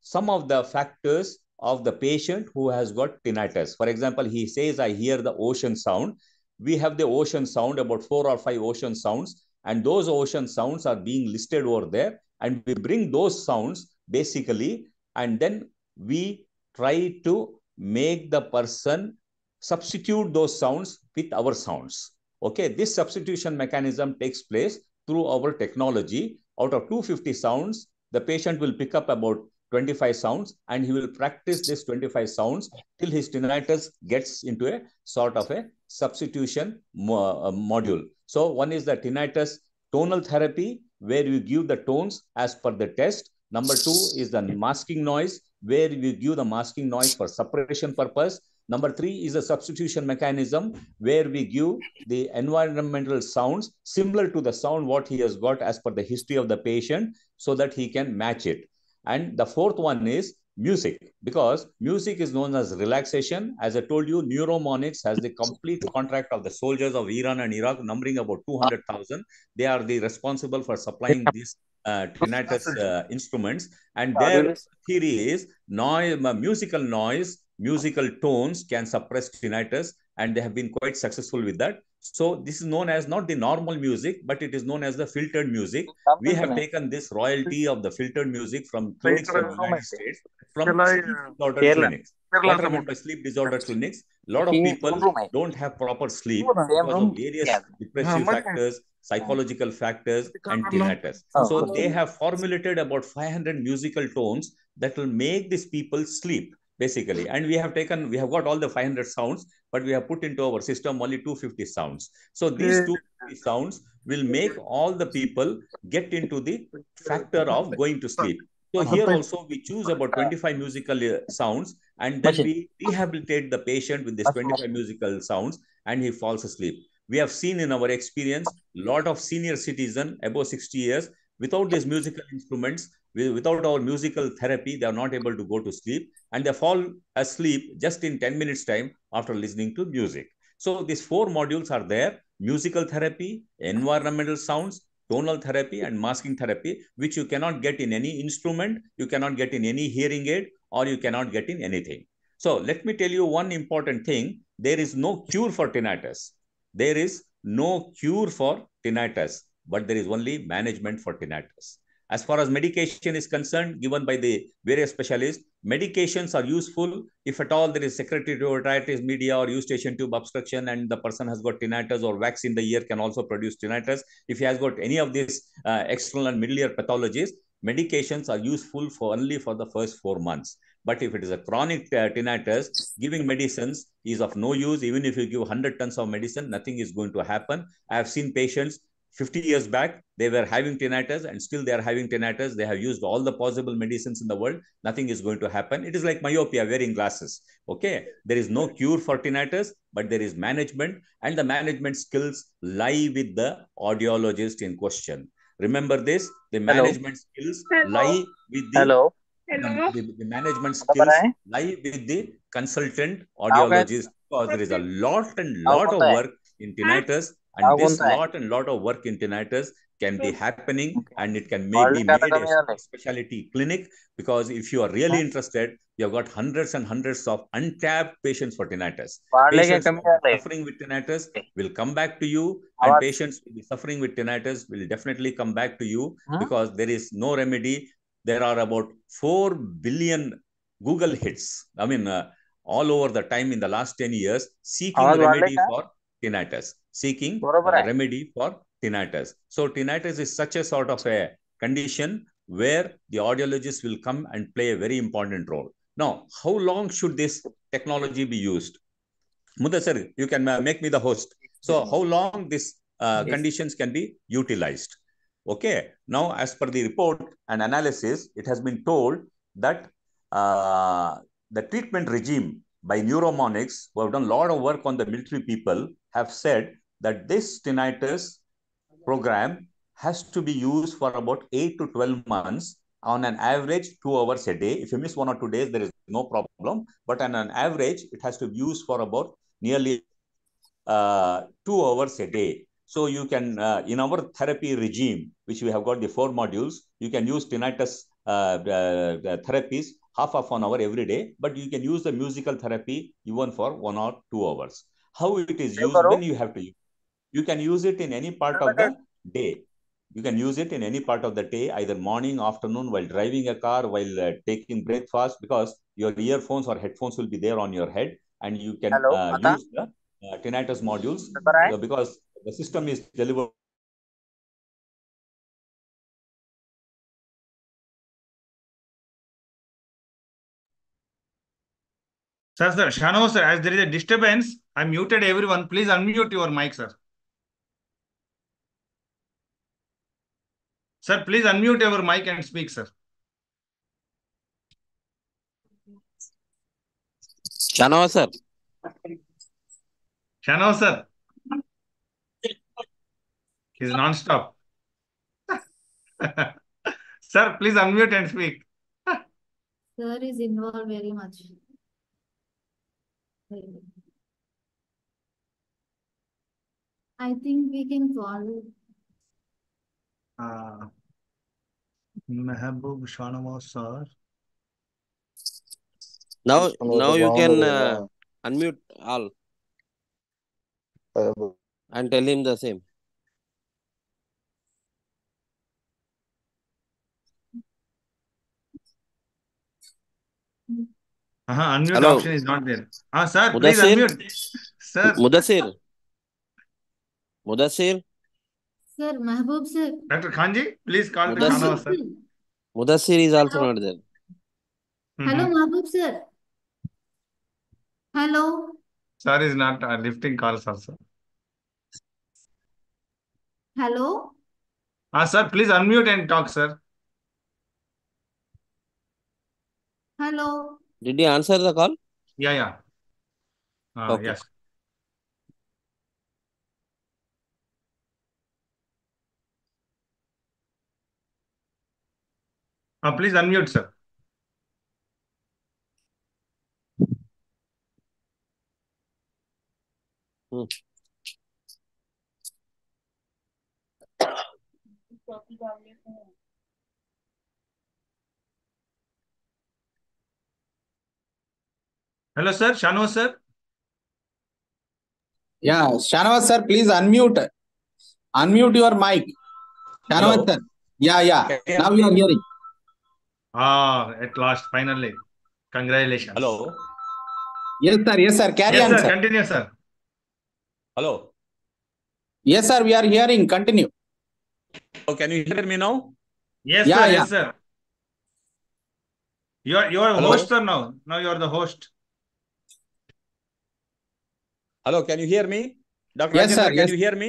some of the factors of the patient who has got tinnitus. For example, he says, I hear the ocean sound. We have the ocean sound, about four or five ocean sounds, and those ocean sounds are being listed over there. And we bring those sounds basically, and then we try to make the person substitute those sounds with our sounds. Okay, this substitution mechanism takes place through our technology. Out of 250 sounds, the patient will pick up about 25 sounds and he will practice this 25 sounds till his tinnitus gets into a sort of a substitution mo uh, module. So one is the tinnitus tonal therapy where you give the tones as per the test. Number two is the masking noise where you give the masking noise for suppression purpose. Number three is a substitution mechanism where we give the environmental sounds similar to the sound what he has got as per the history of the patient so that he can match it. And the fourth one is music because music is known as relaxation. As I told you, Neuromonics has the complete contract of the soldiers of Iran and Iraq numbering about 200,000. They are the responsible for supplying these uh, tinnitus uh, instruments. And their theory is noise, musical noise, musical tones can suppress tinnitus and they have been quite successful with that. So this is known as not the normal music, but it is known as the filtered music. We have taken this royalty of the filtered music from clinics from the United States, from sleep disorder clinics. Sleep disorder clinics? A lot of people don't have proper sleep because of various depressive factors, psychological factors, and tinnitus. So they have formulated about 500 musical tones that will make these people sleep basically. And we have taken, we have got all the 500 sounds, but we have put into our system only 250 sounds. So these 250 sounds will make all the people get into the factor of going to sleep. So here also we choose about 25 musical uh, sounds and then we rehabilitate the patient with this 25 musical sounds and he falls asleep. we have seen in our experience lot of senior citizen above 60 years without these musical instruments without our musical therapy they are not able to go to sleep and they fall asleep just in 10 minutes time after listening to music. So these four modules are there musical therapy environmental sounds tonal therapy and masking therapy which you cannot get in any instrument you cannot get in any hearing aid or you cannot get in anything. So let me tell you one important thing. There is no cure for tinnitus. There is no cure for tinnitus but there is only management for tinnitus as far as medication is concerned, given by the various specialists, medications are useful if at all there is secretory otitis media or eustachian tube obstruction and the person has got tinnitus or wax in the ear can also produce tinnitus. If he has got any of these uh, external and middle ear pathologies, medications are useful for only for the first four months. But if it is a chronic uh, tinnitus, giving medicines is of no use. Even if you give 100 tons of medicine, nothing is going to happen. I have seen patients 50 years back, they were having tinnitus and still they are having tinnitus. They have used all the possible medicines in the world. Nothing is going to happen. It is like myopia, wearing glasses. Okay. There is no cure for tinnitus, but there is management and the management skills lie with the audiologist in question. Remember this, the Hello. management skills Hello. lie with the Hello. the, the, the management skills lie with the consultant audiologist because there is a lot and lot of work in tinnitus How and this lot and lot of work in tinnitus can be happening okay. and it can make be made a specialty clinic because if you are really interested, you have got hundreds and hundreds of untapped patients for tinnitus. Patients suffering with tinnitus will come back to you and patients suffering with tinnitus will definitely come back to you huh? because there is no remedy. There are about 4 billion Google hits. I mean, uh, all over the time in the last 10 years seeking remedy for tinnitus, seeking uh, remedy for tinnitus. So tinnitus is such a sort of a condition where the audiologist will come and play a very important role. Now, how long should this technology be used? Mudassir, you can uh, make me the host. So how long these uh, yes. conditions can be utilized? Okay. Now, as per the report and analysis, it has been told that uh, the treatment regime by neuromonics, who have done a lot of work on the military people, have said that this tinnitus program has to be used for about 8 to 12 months on an average two hours a day. If you miss one or two days, there is no problem. But on an average, it has to be used for about nearly uh, two hours a day. So you can, uh, in our therapy regime, which we have got the four modules, you can use tinnitus uh, uh, therapies half of an hour every day, but you can use the musical therapy even for one or two hours. How it is used, when you have to use you can use it in any part of the day. You can use it in any part of the day either morning afternoon while driving a car while uh, taking breakfast because your earphones or headphones will be there on your head and you can Hello, uh, use the uh, tinnitus modules uh, because the system is delivered Sir, sir, Shano, sir, as there is a disturbance, I muted everyone. Please unmute your mic, sir. Sir, please unmute your mic and speak, sir. Shanava sir. Shano, sir. He's non-stop. sir, please unmute and speak. Sir is involved very much. I think we can call. Uh, Mehboob Shanawaz, sir. Now now you can uh, unmute all and tell him the same. Uh-huh, unmute Hello. option is not there. Ah, sir, please Mudassir? unmute. Sir, Mudassir. Mudassir. Sir, Mahbub sir. Dr. Khanji, please call to Mudassir. Shanawaz, sir. Mudassir is also Hello. not there. Hello, Mhm. Mahbub sir. Hello. Sir is not uh, lifting calls also. Hello. Ah, sir, please unmute and talk, sir. Hello. Did you answer the call? Yeah, yeah. Uh, okay. Yes. Uh, please unmute, sir. Hmm. Hello, sir. Shanawaz, sir. Yeah, Shanawaz sir, please unmute. Unmute your mic. Shanawaz Hello. sir. Yeah, yeah. Now we are hearing. Ah, at last, finally. Congratulations. Hello. Yes, sir. Yes, sir. Carry Yes, on, sir. sir. Continue, sir. Hello. Yes, sir. We are hearing. Continue. Oh, can you hear me now? Yes, Yeah, sir. yeah. Yes, sir. You are you are Hello? host, sir. Now, now you are the host. Hello, can you hear me? Dr. Yes, Rajendra, sir. can Yes. you hear me?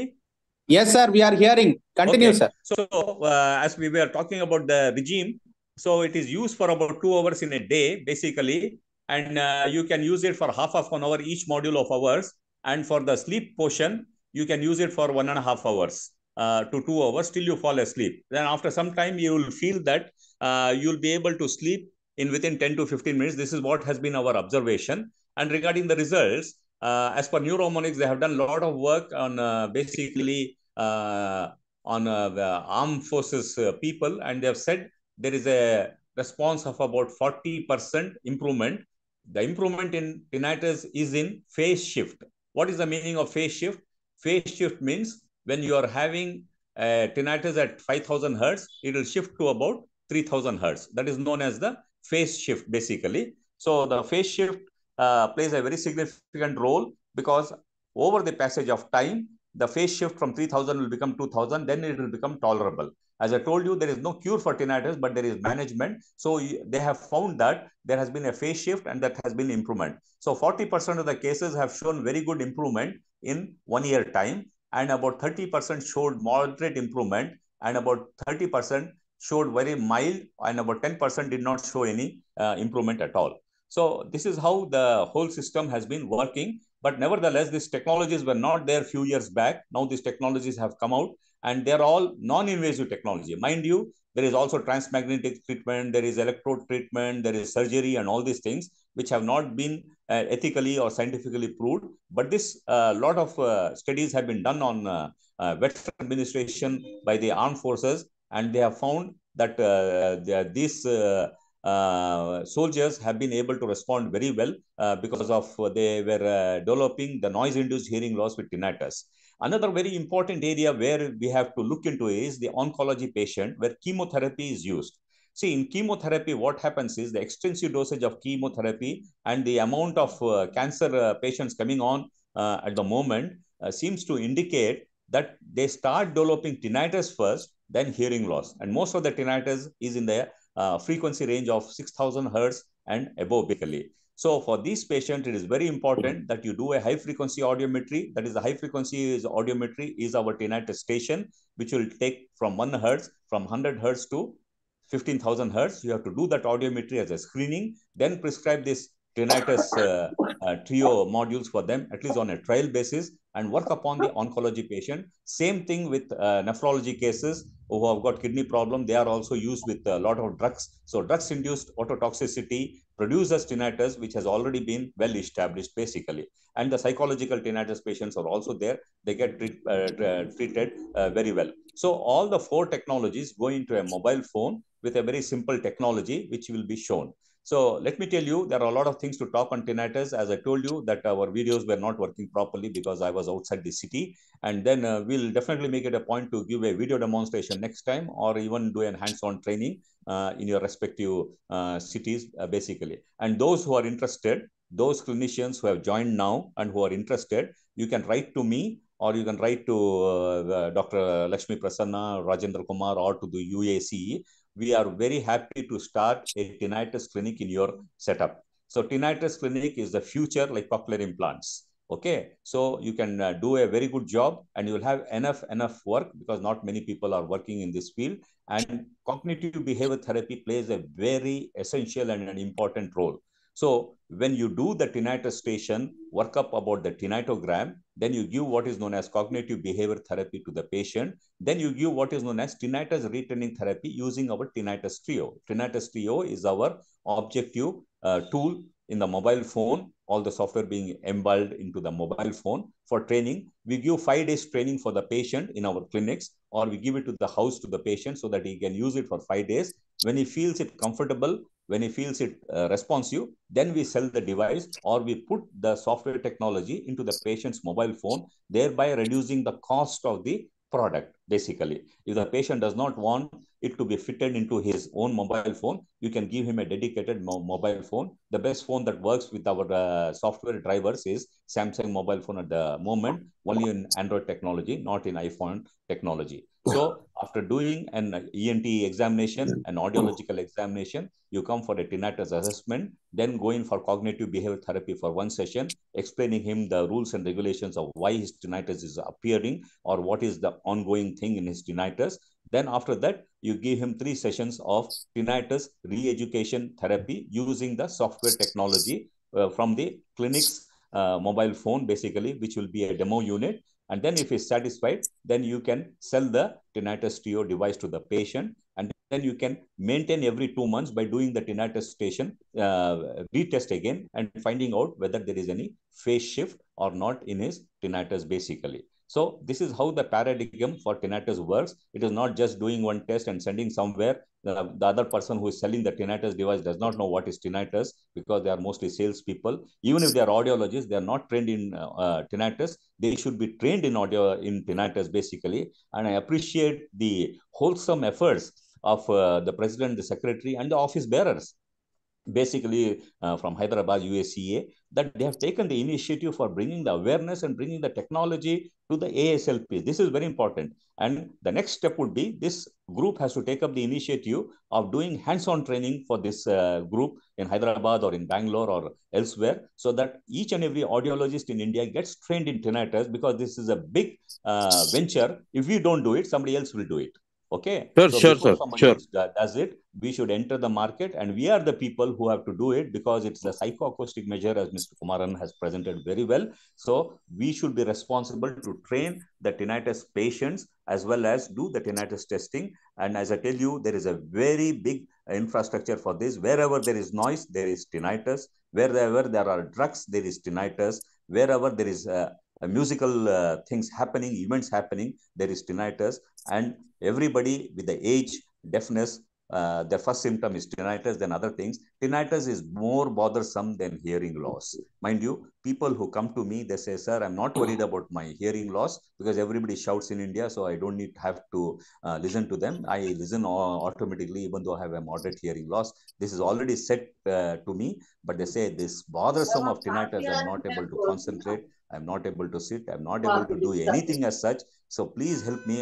Yes, sir. We are hearing. Continue, Okay. sir. So, uh, as we were talking about the regime, so it is used for about two hours in a day, basically, and uh, you can use it for half of an hour each module of hours. And for the sleep portion, you can use it for one and a half hours uh, to two hours till you fall asleep. Then after some time, you will feel that uh, you'll be able to sleep in within 10 to 15 minutes. This is what has been our observation. And regarding the results, uh, as per Neuromonics, they have done a lot of work on uh, basically uh, on uh, the armed forces uh, people, and they have said there is a response of about 40% improvement. The improvement in tinnitus is in phase shift. What is the meaning of phase shift? Phase shift means when you are having tinnitus at 5000 hertz, it will shift to about 3000 hertz. That is known as the phase shift, basically. So the phase shift uh, plays a very significant role because over the passage of time, the phase shift from 3000 will become 2000, then it will become tolerable. As I told you, there is no cure for tinnitus, but there is management. So they have found that there has been a phase shift and that has been improvement. So 40% of the cases have shown very good improvement in one year time, and about 30% showed moderate improvement, and about 30% showed very mild, and about 10% did not show any uh, improvement at all. So this is how the whole system has been working. But nevertheless, these technologies were not there few years back. Now these technologies have come out and they're all non-invasive technology. Mind you, there is also transmagnetic treatment, there is electrode treatment, there is surgery and all these things which have not been uh, ethically or scientifically proved. But this uh, lot of uh, studies have been done on uh, uh, veteran administration by the armed forces and they have found that uh, these uh, uh, soldiers have been able to respond very well uh, because of uh, they were uh, developing the noise-induced hearing loss with tinnitus. Another very important area where we have to look into is the oncology patient where chemotherapy is used. See, in chemotherapy, what happens is the extensive dosage of chemotherapy and the amount of uh, cancer patients coming on at the moment seems to indicate that they start developing tinnitus first, then hearing loss. And most of the tinnitus is in the uh, frequency range of 6000 hertz and above basically. So for these patients, it is very important that you do a high frequency audiometry. That is the high frequency is audiometry is our tinnitus station, which will take from one hertz, from 100 hertz to 15,000 hertz. You have to do that audiometry as a screening, then prescribe this tinnitus uh, uh, trio modules for them, at least on a trial basis, and work upon the oncology patient. Same thing with uh, nephrology cases who have got kidney problem. They are also used with a lot of drugs. So drugs-induced ototoxicity produces tinnitus, which has already been well established basically. And the psychological tinnitus patients are also there. They get treat, uh, treated uh, very well. So all the four technologies go into a mobile phone with a very simple technology, which will be shown. So let me tell you, there are a lot of things to talk on tinnitus. As I told you that our videos were not working properly because I was outside the city. And then uh, we'll definitely make it a point to give a video demonstration next time or even do a hands-on training uh, in your respective uh, cities, uh, basically. And those who are interested, those clinicians who have joined now and who are interested, you can write to me or you can write to uh, Dr. Lakshmi Prasanna, Rajendra Kumar, or to the UACE we are very happy to start a tinnitus clinic in your setup. So tinnitus clinic is the future like cochlear implants. Okay, so you can uh, do a very good job and you will have enough enough work because not many people are working in this field. And cognitive behavior therapy plays a very essential and an important role. So when you do the tinnitus station, work up about the tinnitus then you give what is known as cognitive behavior therapy to the patient. Then you give what is known as tinnitus retraining therapy using our tinnitus trio. Tinnitus trio is our objective uh, tool in the mobile phone, all the software being emballed into the mobile phone for training. We give five days training for the patient in our clinics, or we give it to the house to the patient so that he can use it for five days. When he feels it comfortable, when he feels it uh, responsive, then we sell the device or we put the software technology into the patient's mobile phone, thereby reducing the cost of the product basically. If the patient does not want it to be fitted into his own mobile phone you can give him a dedicated mo mobile phone. The best phone that works with our uh, software drivers is samsung mobile phone at the moment only in android technology not in iphone technology so after doing an ENT examination, an audiological examination, you come for a tinnitus assessment, then go in for cognitive behavior therapy for one session, explaining him the rules and regulations of why his tinnitus is appearing or what is the ongoing thing in his tinnitus. Then after that, you give him three sessions of tinnitus re-education therapy using the software technology uh, from the clinic's uh, mobile phone, basically, which will be a demo unit. And then if he's satisfied, then you can sell the tinnitus trio device to the patient. And then you can maintain every two months by doing the tinnitus station uh, retest again and finding out whether there is any phase shift or not in his tinnitus basically. So this is how the paradigm for tinnitus works. It is not just doing one test and sending somewhere. The, the other person who is selling the tinnitus device does not know what is tinnitus because they are mostly salespeople. Even if they are audiologists, they are not trained in uh, uh, tinnitus. They should be trained in audio in tinnitus basically. And I appreciate the wholesome efforts of uh, the president, the secretary, and the office bearers basically uh, from Hyderabad USCA, that they have taken the initiative for bringing the awareness and bringing the technology to the ASLP. This is very important. And the next step would be this group has to take up the initiative of doing hands-on training for this uh, group in Hyderabad or in Bangalore or elsewhere, so that each and every audiologist in India gets trained in tinnitus because this is a big uh, venture. If we don't do it, somebody else will do it. Okay. Sure, so sure. Sure. else does it, we should enter the market, and we are the people who have to do it because it's a psychoacoustic measure, as Mr. Kumaran has presented very well. So we should be responsible to train the tinnitus patients as well as do the tinnitus testing. And as I tell you, there is a very big infrastructure for this. Wherever there is noise, there is tinnitus. Wherever there are drugs, there is tinnitus. Wherever there is uh, musical uh, things happening, events happening, there is tinnitus. And everybody with the age, deafness, uh, the first symptom is tinnitus, then other things. Tinnitus is more bothersome than hearing loss. Mind you, people who come to me, they say, Sir, I'm not worried about my hearing loss because everybody shouts in India, so I don't need to have to uh, listen to them. I listen automatically, even though I have a moderate hearing loss. This is already set uh, to me, but they say this bothersome of tinnitus, I'm not able to concentrate. I'm not able to sit. I'm not able to do anything as such. So please help me.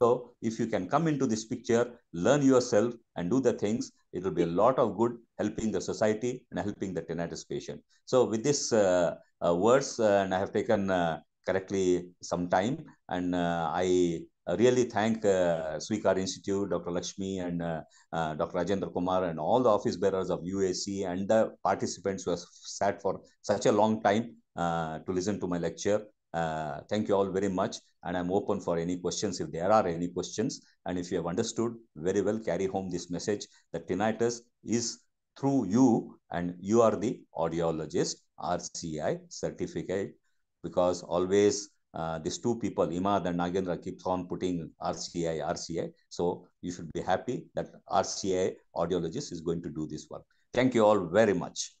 So if you can come into this picture, learn yourself and do the things, it will be a lot of good helping the society and helping the tinnitus patient. So with this uh, uh, words, uh, and I have taken uh, correctly some time, and uh, I really thank uh, Swikar Institute, Dr. Lakshmi and uh, Dr. Rajendra Kumar and all the office bearers of UAC and the participants who have sat for such a long time to listen to my lecture. Uh, thank you all very much and I'm open for any questions if there are any questions. And if you have understood very well, carry home this message that tinnitus is through you and you are the audiologist, RCI certificate, because always uh, these two people, Imad and Nagendra, keeps on putting RCI, RCI. So you should be happy that RCI audiologist is going to do this work. Thank you all very much.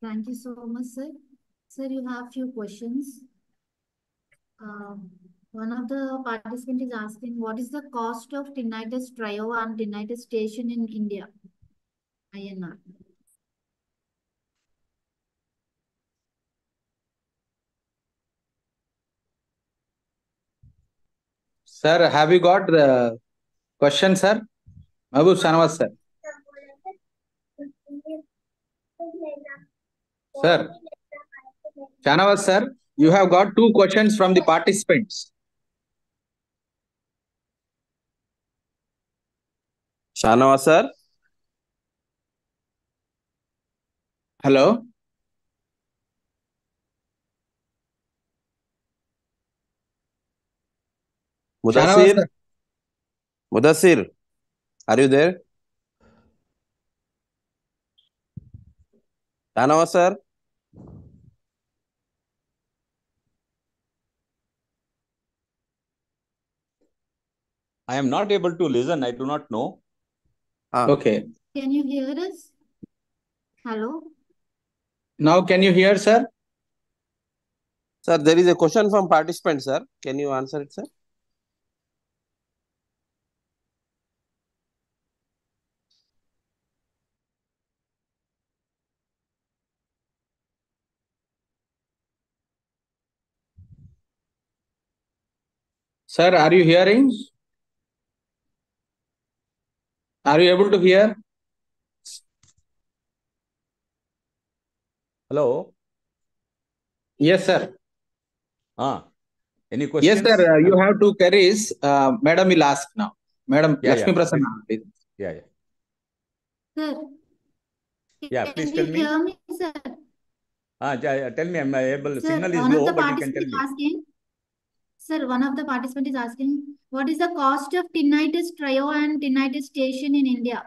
Thank you so much, sir. Sir, you have few questions. Um, one of the participants is asking, what is the cost of tinnitus trio and tinnitus station in India? INR. Sir, have you got the question, sir? Mahbub Shanawaz, sir. Sir, Shanawaz, sir, you have got two questions from the participants. Shanawaz sir. Hello. Mudassir. Mudassir, are you there? Shanawaz sir. I am not able to listen. I do not know. Ah, Okay. Can you hear us? Hello? Now can you hear, sir? sir, there is a question from participant, sir. Can you answer it, sir? Sir, are you hearing? Are you able to hear? Hello. Yes, sir. Ah, any questions? Yes, sir. uh, You have two queries. Uh, Madam will ask now. Madam Yeah, Lakshmi yeah. Prasanna. please. Yeah, yeah. Sir? Yeah, Can please tell me. hear me, sir? Ah, ja- yeah, tell me, I'm able. Sir, Signal is low, the but you can tell me. asking, sir, one of the participants is asking, what is the cost of tinnitus trio and tinnitus station in India?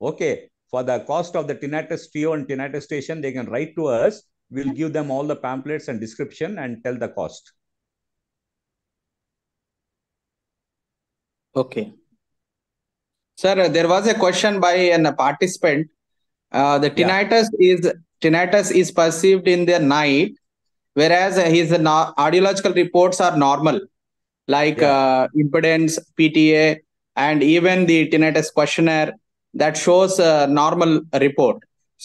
Okay, for the cost of the tinnitus trio and tinnitus station, they can write to us. We'll give them all the pamphlets and description and tell the cost. Okay. Sir, there was a question by an, a participant. Uh, the Yeah. tinnitus is tinnitus is perceived in the night, whereas uh, his no- audiological reports are normal, like Yeah. uh, impedance, PTA, and even the tinnitus questionnaire that shows a normal report.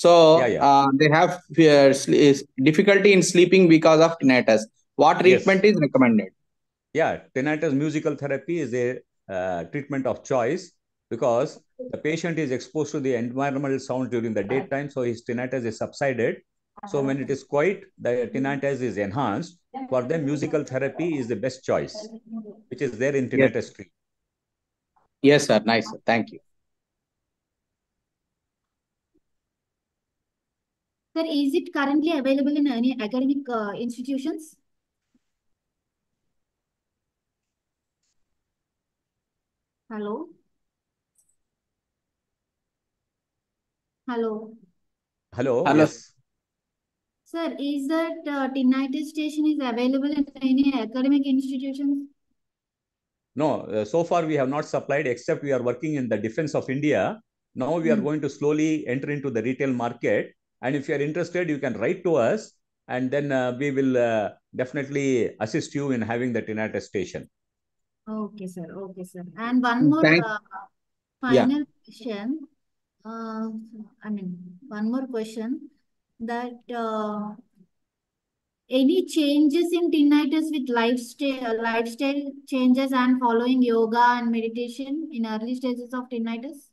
So Yeah, yeah. uh, they have uh, difficulty in sleeping because of tinnitus. What Yes. treatment is recommended? Yeah, tinnitus musical therapy is a uh, treatment of choice because the patient is exposed to the environmental sound during the daytime, so his tinnitus is subsided. So when it is quiet, the tinnitus is enhanced. For them, musical therapy is the best choice, which is there in Yes. tinnitus trio. Yes, sir. Nice. Sir. Thank you. Sir, is it currently available in any academic uh, institutions? Hello? Hello? Hello, Hello. yes. Sir, is that uh, tinnitus station is available in any academic institutions? No, uh, so far we have not supplied except we are working in the defense of India. Now we are Hmm. going to slowly enter into the retail market. And if you are interested, you can write to us and then uh, we will uh, definitely assist you in having the tinnitus station. Okay, sir. Okay, sir. And one more Thank- uh, Yeah. final question. Uh, I mean, one more question that uh, any changes in tinnitus with lifestyle lifestyle changes and following yoga and meditation in early stages of tinnitus?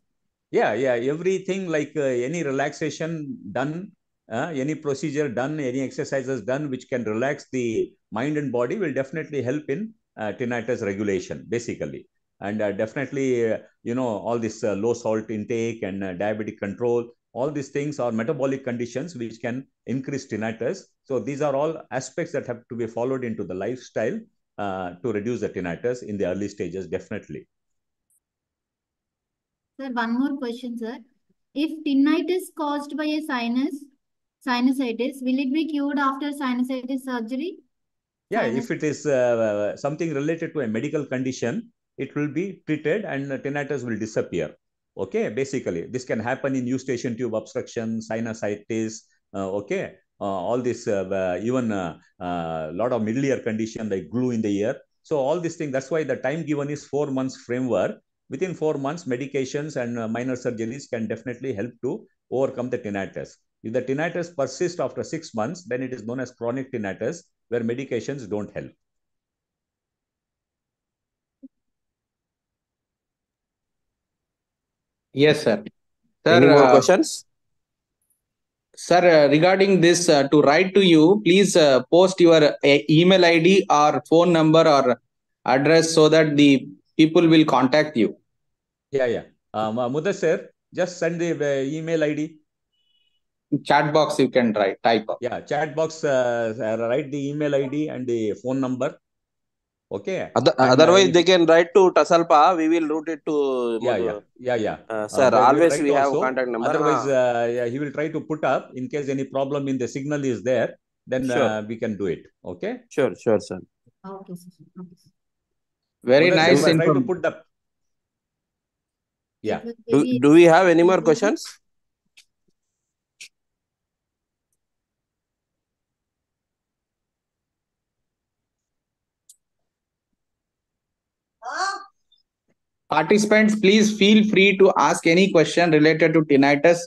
Yeah, yeah. Everything like uh, any relaxation done, uh, any procedure done, any exercises done, which can relax the mind and body will definitely help in uh, tinnitus regulation, basically. And uh, definitely, uh, you know, all this uh, low salt intake and diabetic control, all these things are metabolic conditions which can increase tinnitus. So these are all aspects that have to be followed into the lifestyle uh, to reduce the tinnitus in the early stages, definitely. Sir, one more question, sir. If tinnitus caused by a sinus, sinusitis, will it be cured after sinusitis surgery? Yeah, Sinus- if it is uh, something related to a medical condition, it will be treated and tinnitus will disappear. Okay, basically, this can happen in eustachian tube obstruction, sinusitis. Uh, okay, uh, all this, uh, even a uh, uh, lot of middle ear condition like glue in the ear. So all these things. That's why the time given is four months framework. Within four months, medications and uh, minor surgeries can definitely help to overcome the tinnitus. If the tinnitus persists after six months, then it is known as chronic tinnitus, where medications don't help. Yes, sir. Any Sir, more uh, questions? Sir, uh, regarding this, uh, to write to you, please uh, post your uh, email ID or phone number or address so that the people will contact you. Yeah, yeah. Um, uh, Mudassir, just send the uh, email ID. chat box you can write type up. Yeah, chat box, write the email ID and the phone number. Okay. Other, uh, otherwise, if- they can write to Tasalpa. We will route it to. Yeah, yeah, yeah, yeah. Uh, Uh, sir, they will always we have also. contact number. Otherwise, uh, yeah, he will try to put up in case any problem in the signal is there. Then Sure. uh, we can do it. Okay. Sure, sure, sir. Okay, sir. Okay, sir. Very Mudassir, nice try to put the. Yeah. Do, do we have any more questions? Participants, please feel free to ask any question related to tinnitus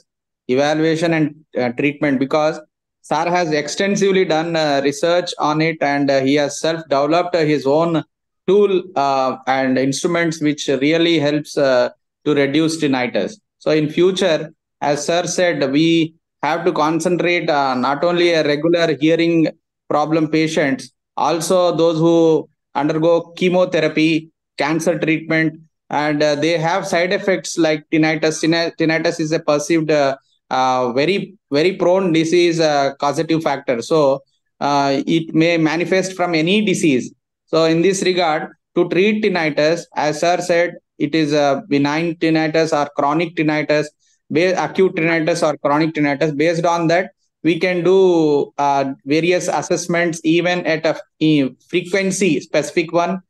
evaluation and uh, treatment because Sir has extensively done uh, research on it and uh, he has self-developed his own tool uh, and instruments which really helps uh, to reduce tinnitus. So in future, as Sir said, we have to concentrate uh, not only a regular hearing problem patients, also those who undergo chemotherapy, cancer treatment, and uh, they have side effects like tinnitus. Tinnitus is a perceived uh, uh, very very prone disease uh, causative factor. So uh, it may manifest from any disease. So in this regard, to treat tinnitus, as sir said, it is a benign tinnitus or chronic tinnitus, acute tinnitus or chronic tinnitus. Based on that, we can do uh, various assessments even at a frequency specific one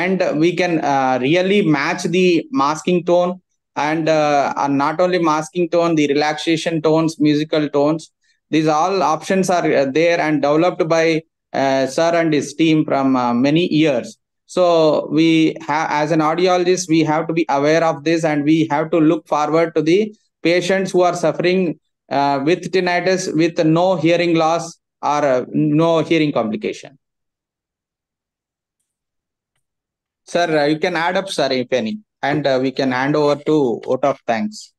and we can uh, really match the masking tone and uh, uh, not only masking tone the relaxation tones musical tones. These all options are uh, there and developed by sir and his team from many years. So we have as an audiologist we have to be aware of this and we have to look forward to the patients who are suffering uh, with tinnitus with no hearing loss or uh, no hearing complication Sir, uh, you can add up, sir, if any, and uh, we can hand over to vote of thanks.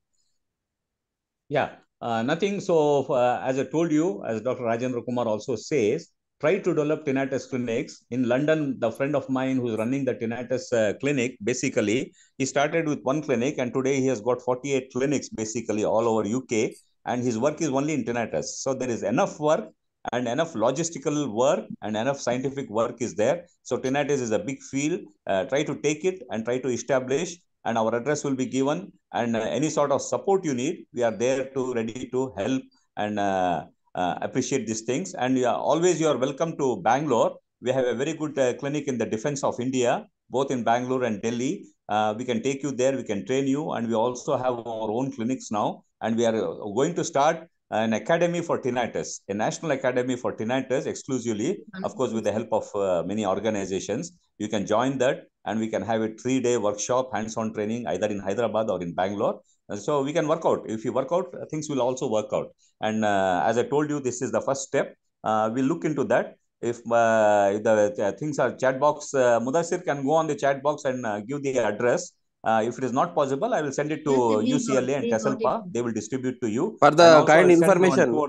Yeah, uh, nothing. So, as I told you, as Dr. Rajendra Kumar also says, try to develop tinnitus clinics. In London, the friend of mine who's running the tinnitus uh, clinic, basically, he started with one clinic and today he has got 48 clinics basically all over UK and his work is only in tinnitus. So, there is enough work and enough logistical work and enough scientific work is there. So, tinnitus is a big field. Uh, try to take it and try to establish and our address will be given. And uh, any sort of support you need we are there to ready to help and uh, uh, appreciate these things. And you always you are welcome to bangalore. We have a very good uh, clinic in the defense of india both in bangalore and delhi. Uh, we can take you there we can train you and we also have our own clinics now. And we are going to start an academy for tinnitus. A national academy for tinnitus exclusively of course with the help of uh, many organizations. You can join that and we can have a three day workshop hands-on training either in hyderabad or in bangalore. And so we can work out. If you work out things will also work out. And uh, as i told you this is the first step. Uh, we'll look into that. If, if the uh, things are chat box uh, mudassir can go on the chat box and uh, give the address uh, if it is not possible i will send it to Yes, sir, got- ucla and we got tesalpa it. they will distribute to you For the kind I'll one information. to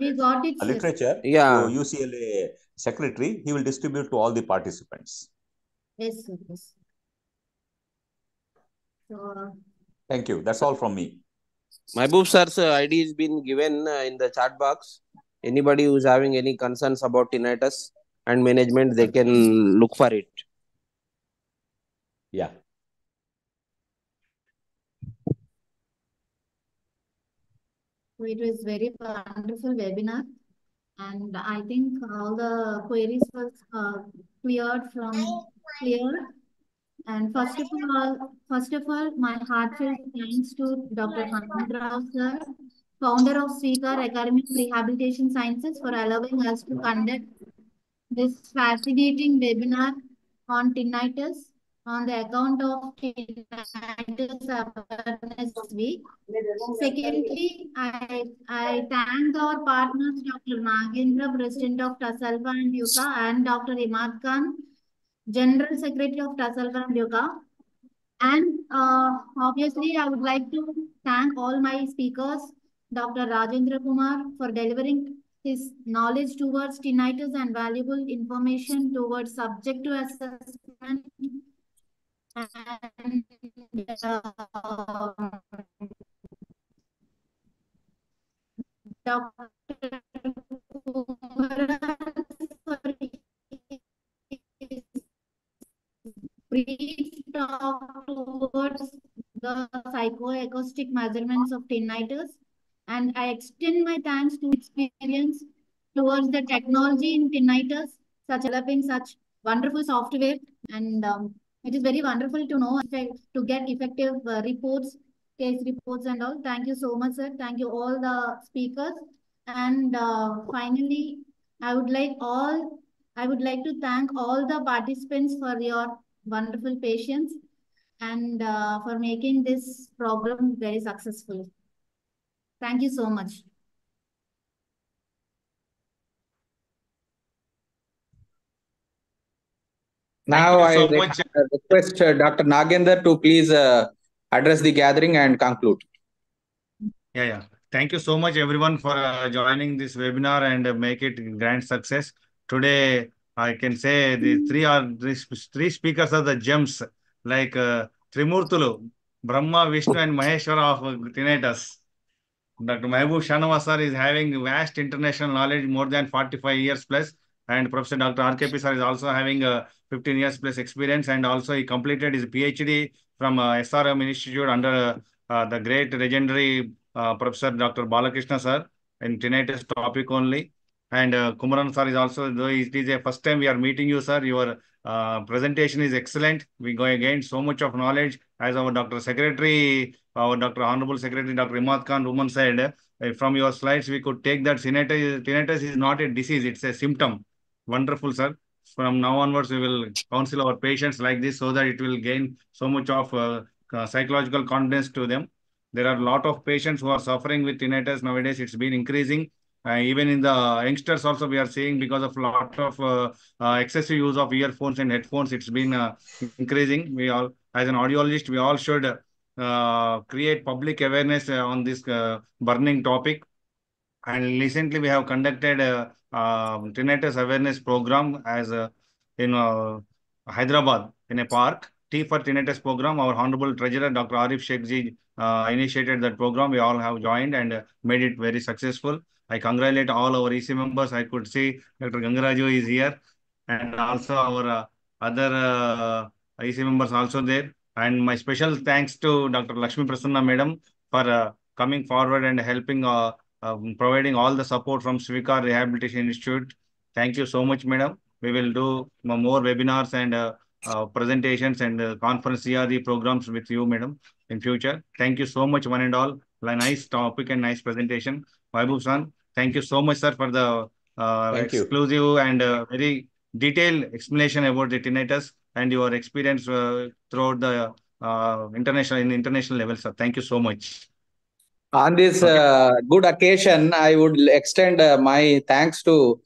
We got it, a literature Yeah. to UCLA secretary. He will distribute to all the participants. Yes, sir. Yes. So, Thank you. That's all from me. Mahbub sir's uh, ID has been given uh, in the chat box. Anybody who's having any concerns about tinnitus and management, they can look for it. Yeah. It was very wonderful webinar. And I think all the queries was uh, cleared from clear. And first of all, first of all, my heartfelt thanks to Dr. Hanand Rao sir, founder of Swikar Academy of Rehabilitation Sciences for allowing us to conduct this fascinating webinar on tinnitus on the account of Tinnitus Awareness Week. Secondly, I, I thank our partners, Dr. Nagendra, President of Tasalva and Yuka, and Dr. Imad Khan, General Secretary of Tasalva and Yuka. And uh, obviously, I would like to thank all my speakers, Dr. Rajendra Kumar, for delivering his knowledge towards tinnitus and valuable information towards subjective assessment and uh, talk towards the psychoacoustic measurements of tinnitus. And I extend my thanks to experience towards the technology in tinnitus, such developing such wonderful software. And um, it is very wonderful to know to get effective uh, reports, case reports and all. Thank you so much, sir. Thank you all the speakers. And uh, finally, I would like all, I would like to thank all the participants for your wonderful patience and uh, for making this program very successful. Thank you so much. Now I so re- much. request uh, Dr. Nagender to please uh, address the gathering and conclude. Yeah, yeah. Thank you so much, everyone, for uh, joining this webinar and uh, make it grand success. Today, I can say the three are three speakers are the gems, like uh, Trimurtulu, Brahma, Vishnu, and Maheshwara of uh, tinnitus. Dr. Mehboob Shanawaz sir is having vast international knowledge, more than 45 years plus, and Professor Dr. RKP sir is also having uh, 15 years plus experience, and also he completed his PhD from uh, SRM Institute under uh, the great legendary uh, Professor Dr. Balakrishna sir in tinnitus topic only. And uh, Kumaran sir is also, though it is a first time we are meeting you, sir. Your uh, presentation is excellent. We go again so much of knowledge. As our Dr. Secretary, our Dr. Honorable Secretary, Dr. Imad Khan said, uh, from your slides, we could take that tinnitus, tinnitus is not a disease, it's a symptom. Wonderful, sir. From now onwards, we will counsel our patients like this so that it will gain so much of uh, uh, psychological confidence to them. There are a lot of patients who are suffering with tinnitus nowadays. It's been increasing. Uh, even in the youngsters also we are seeing because of a lot of uh, uh, excessive use of earphones and headphones, it's been uh, increasing. We all, as an audiologist, we all should uh, create public awareness uh, on this burning topic. And recently we have conducted a, uh tinnitus awareness program as a, in uh, Hyderabad in a park. T for tinnitus program. Our honorable treasurer, Dr. Arif Sheikhji, uh, initiated that program. We all have joined and uh, made it very successful. I congratulate all our EC members. I could see Dr. Gangaraju is here and also our uh, other uh, EC members also there. And my special thanks to Dr. Lakshmi Prasanna Madam for uh, coming forward and helping, uh, um, providing all the support from Swikar Rehabilitation Institute. Thank you so much, Madam. We will do more webinars and uh, uh, presentations and uh, conference CRE programs with you, Madam, in future. Thank you so much, one and all. A nice topic and nice presentation. Vaibhav San, thank you so much, sir, for the uh, Thank you. exclusive and uh, very detailed explanation about the tinnitus and your experience uh, throughout the uh, international in international level, sir. Thank you so much. On this uh, good occasion, I would extend uh, my thanks to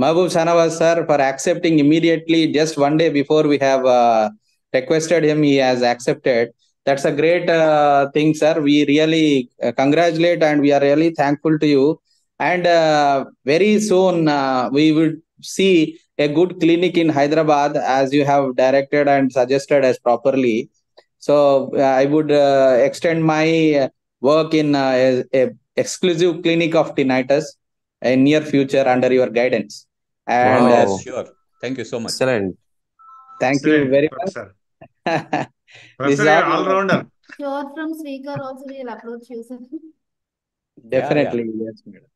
Mahbub Shanawaz sir for accepting immediately just one day before we have uh, requested him, he has accepted. That's a great uh, thing, sir. We really uh, congratulate and we are really thankful to you. And uh, very soon uh, we will see a good clinic in Hyderabad as you have directed and suggested as properly. So I would uh, extend my uh, work in uh, a, a exclusive clinic of tinnitus in near future under your guidance. And uh, Wow. Sure. Thank you so much. Excellent. thank you very much. Sir. this Professor, is you're all all rounder. Sure, from speaker also we will approach you, sir. definitely yes madam.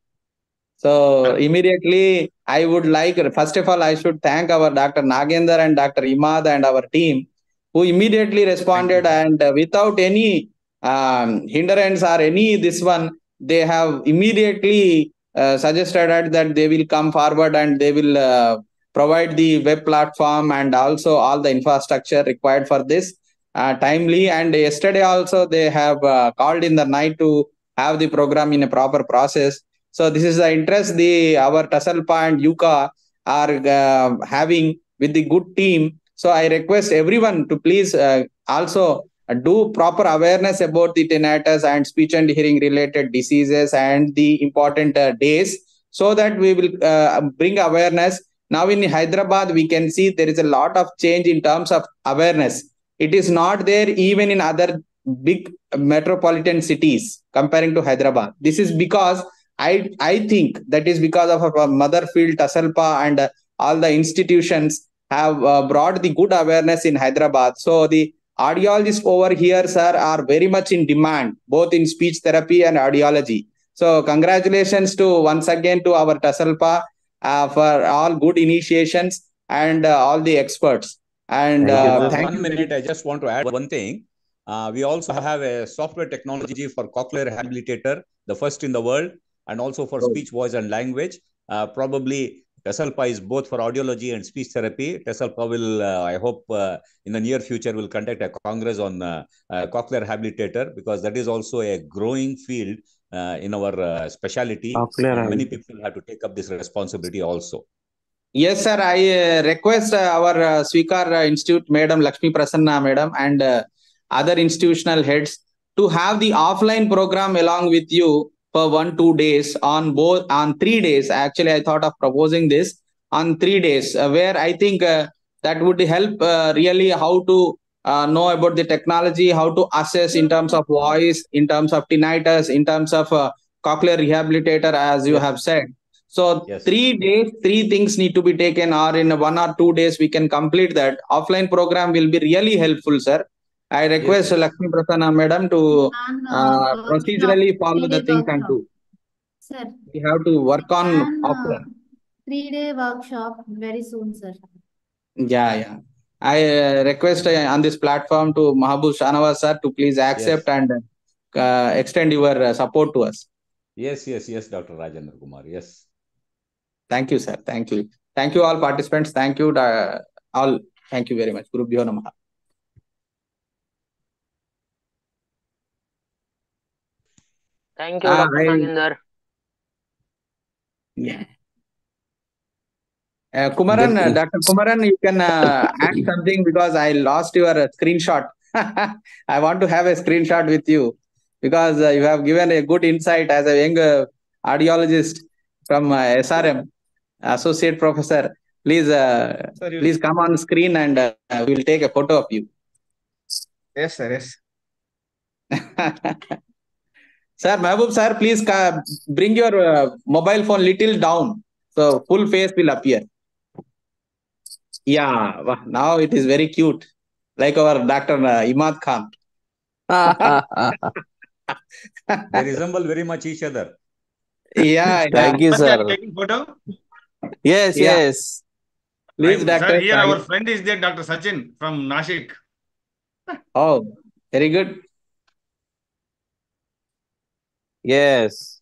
So immediately I would like first of all I should thank our Dr. Nagender and Dr. Imad and our team who immediately responded and uh, without any um, hindrance or any this one they have immediately uh, suggested that- they will come forward and they will uh, provide the web platform and also all the infrastructure required for this uh, timely and yesterday also they have uh, called in the night to have the program in a proper process so this is the interest the our Tasalpa and Yuka are uh, having with the good team. So I request everyone to please uh, also do proper awareness about the tinnitus and speech and hearing related diseases and the important uh, days so that we will uh, bring awareness. Now in Hyderabad, we can see there is a lot of change in terms of awareness. It is not there even in other big metropolitan cities comparing to Hyderabad. This is because I I think that is because of our mother field, Tasalpa, and uh, all the institutions have uh, brought the good awareness in Hyderabad. So the audiologists over here, sir, are very much in demand, both in speech therapy and audiology. So congratulations to once again to our Tasalpa uh, for all good initiations and uh, all the experts. And Thank you, uh, sir. thank one you. minute, I just want to add one thing. Uh, we also have a software technology for cochlear rehabilitator, the first in the world, and also for speech, voice, and language. Uh, probably Tesalpa is both for audiology and speech therapy. Tesalpa will, uh, I hope, uh, in the near future, will conduct a congress on uh, uh, cochlear rehabilitator because that is also a growing field uh, in our uh, specialty. Cochlear many people have to take up this responsibility also. Yes, sir. I uh, request uh, our uh, Swikar uh, Institute, Madam Lakshmi Prasanna, Madam, and uh, other institutional heads to have the offline program along with you for one two days on both on three days. Actually, I thought of proposing this on three days, uh, where I think uh, that would help uh, really how to uh, know about the technology, how to assess in terms of voice, in terms of tinnitus, in terms of uh, cochlear rehabilitator, as you have said. So Yes. three days, three things need to be taken, or in one or two days we can complete that. Offline program will be really helpful, sir. I request yes. Lakshmi Prasanna madam to uh, procedurally follow the three-day things and workshop. do. Sir, We have to work on plan uh, three-day workshop very soon, sir. Yeah, yeah. I uh, request uh, on this platform to Mahabub Shanawaz sir to please accept Yes. and uh, extend your uh, support to us. Yes, yes, yes, Dr. Rajendra Kumar. Yes. Thank you, sir. Thank you. Thank you, all participants. Thank you, uh, all. Thank you very much. Guru Bhyo Namaha. Thank you, Uh, Dr. I, Nagender. yeah. Uh, Kumaran, uh, Dr. Kumaran, you can uh, add something because I lost your uh, screenshot. I want to have a screenshot with you because uh, you have given a good insight as a young uh, audiologist from uh, SRM, associate professor. Please, uh, Sir, please come on screen and uh, we will take a photo of you. Yes, sir. Yes. Sir, Mahbub sir, please ca- bring your uh, mobile phone little down so full face will appear. Yeah, now it is very cute, like our Dr. uh, Imad Khan. They resemble very much each other. Yeah, yeah. Thank you, Sir, they are sir. taking photo. Yes, Yeah. yes. Please, Right, Dr. Sir, here our friend is there, Dr. Sachin from Nashik. Oh, very good. Yes.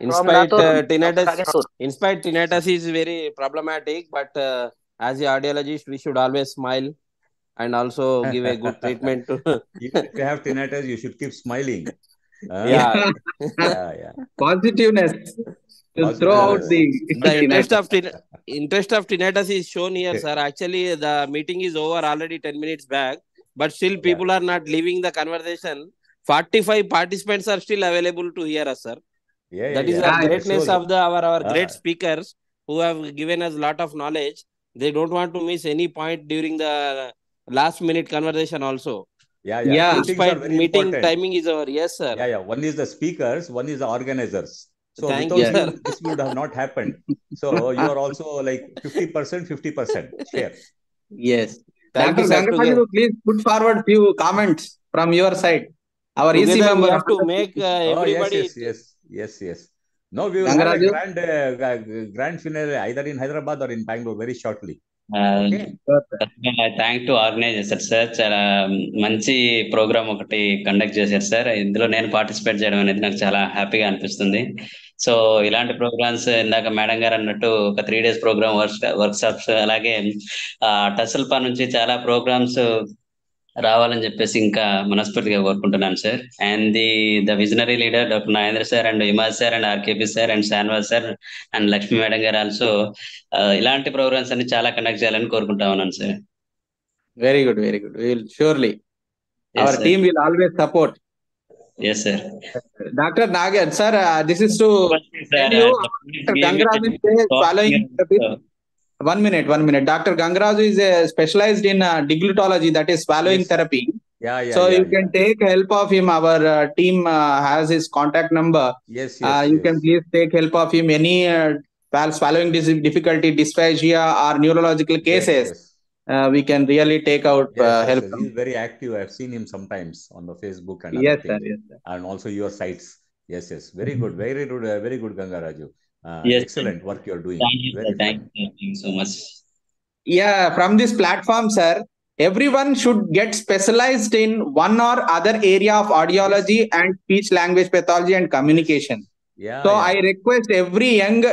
In spite, Latur, uh, tinnitus, in spite tinnitus is very problematic, but uh, as a audiologist, we should always smile and also give a good treatment to. If you have tinnitus, you should keep smiling. Huh? yeah, Yeah, yeah. Positiveness to throw out the the interest of tin- interest of tinnitus is shown here, sir. Actually, the meeting is over already 10 minutes back, but still people are not leaving the conversation. 45 participants are still available to hear us, sir. Yeah, yeah, That is yeah. the Yeah, yeah, greatness sure. of the our, our Ah. great speakers who have given us a lot of knowledge. They don't want to miss any point during the last minute conversation also. Yeah, yeah. Yeah. Two In things are spite very meeting important. timing is over. Yes, sir. Yeah, yeah. One is the speakers, one is the organizers. So Thank without you, you, sir. this would have not happened. So you are also like 50%, 50% share. Yes. Thank Dr. you, sir. Please put forward few comments from your side. Our EC member to make everybody S S S know we grand grand finale either in Hyderabad or in Bengaluru very shortly thank to organiser sir చాలా మంచి programme ఒకటి conduct చేశారు sir ఇందులో నేను participate చేయడం అనేది నాకు చాలా హ్యాపీగా అనిపిస్తుంది. సో ఇలాంటి ప్రోగ్రామ్స్ ఇందాక మేడం గారు అన్నట్టు ఒక three days programme work work shops అలాగే టసల్పా నుంచి చాలా ప్రోగ్రామ్స్ రావాలని చెప్పేసి ఇంకా మనస్ఫూర్తిగా కోరుకుంటున్నాను sir and the the visionary leader doctor Nagendra sir and Imaz sir and RKP sir and Sanwaz sir and Lakshmi madam గారు ఆల్సో ఇలాంటి ప్రోగ్రామ్స్ అన్ని చాలా కండక్ట్ చేయాలని కోరుకుంటా ఉన్నాను sir good. We will surely. Yes, Our sir. team will always support. Yes sir Dr. Nagar, sir, uh, this is one minute, one minute. Dr. Gangaraju is uh, specialized in uh, deglutology, that is swallowing Yes. therapy. Yeah, yeah, so yeah, you yeah. can take help of him. Our uh, team uh, has his contact number. Yes, Uh, yes, you yes. can please take help of him. Any uh, swallowing dis- difficulty, dysphagia, or neurological cases, we can really take out help. from He's very active. I've seen him sometimes on the Facebook and Yes, sir. Yes, sir. and also your sites. Yes, yes. Very good. Very good. Very good, Gangaraju. Uh, Yes, sir. excellent work you're doing. Thank you, sir. Very Thank you. Thank you so much. Yeah, from this platform, sir, everyone should get specialized in one or other area of audiology and speech language pathology and communication. Yeah, So yeah. I request every young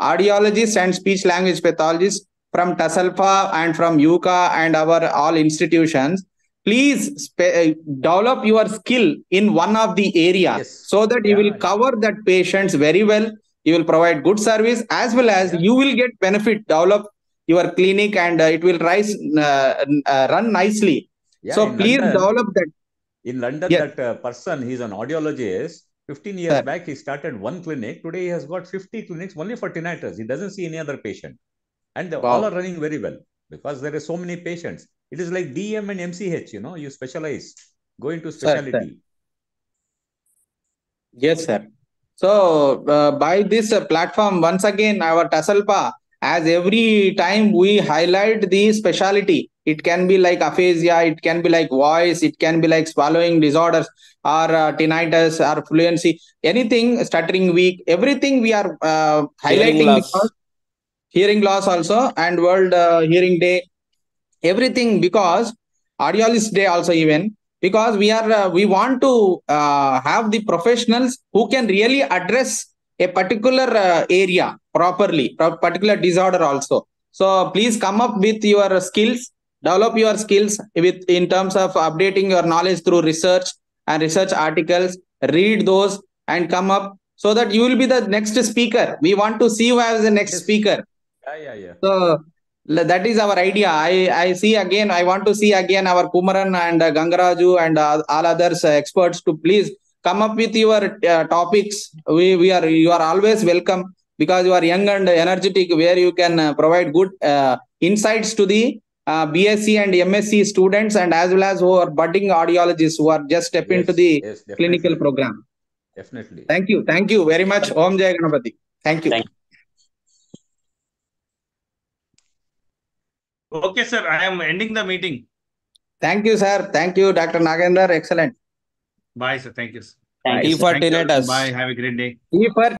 audiologist and speech language pathologist from TASALPA and from UCA and our all institutions, please spe- uh, develop your skill in one of the area Yes. so that you will yeah. cover that patients very well. You will provide good service as well as you will get benefit, develop your clinic and uh, it will rise, uh, uh, run nicely. Yeah, so please London, develop that. in London, Yes. that uh, person, he's an audiologist. 15 years Sir. back, he started one clinic. Today, he has got 50 clinics only for tinnitus. He doesn't see any other patient. And they all are running very well because there are so many patients. It is like DM and MCH, you know, you specialize, go into Sir, sir. specialty. Yes, sir. So, uh, by this uh, platform, once again, our TASALPA, as every time we highlight the specialty, it can be like aphasia, it can be like voice, it can be like swallowing disorders, or uh, tinnitus, or fluency, anything, stuttering weak, everything we are uh, Hearing highlighting loss. because hearing loss also and World uh, Hearing Day, everything because audiologist day also even because we are uh, we want to uh, have the professionals who can really address a particular uh, area properly pro- particular disorder also. So please come up with your skills develop your skills with in terms of updating your knowledge through research and research articles. Read those and come up so that you will be the next speaker. We want to see you as the next speaker. Yeah, yeah, yeah. so that is our idea. I, I see again, I want to see again our Kumaran and uh, Gangaraju and uh, all others uh, experts to please come up with your uh, topics. We, we are, you are always welcome because you are young and energetic where you can uh, provide good uh, insights to the uh, BSc and MSc students and as well as who are budding audiologists who are just step into the yes, clinical program. Definitely. Thank you. Thank you very much. Om Jai Ganapati. Thank you. Thank Okay, sir. I am ending the meeting. Thank you, sir. Thank you, Dr. Nagendra. Excellent. Bye, sir. Thank you. sir. Thank T you, for Thank you. tinnitus. Bye. Have a great day. E for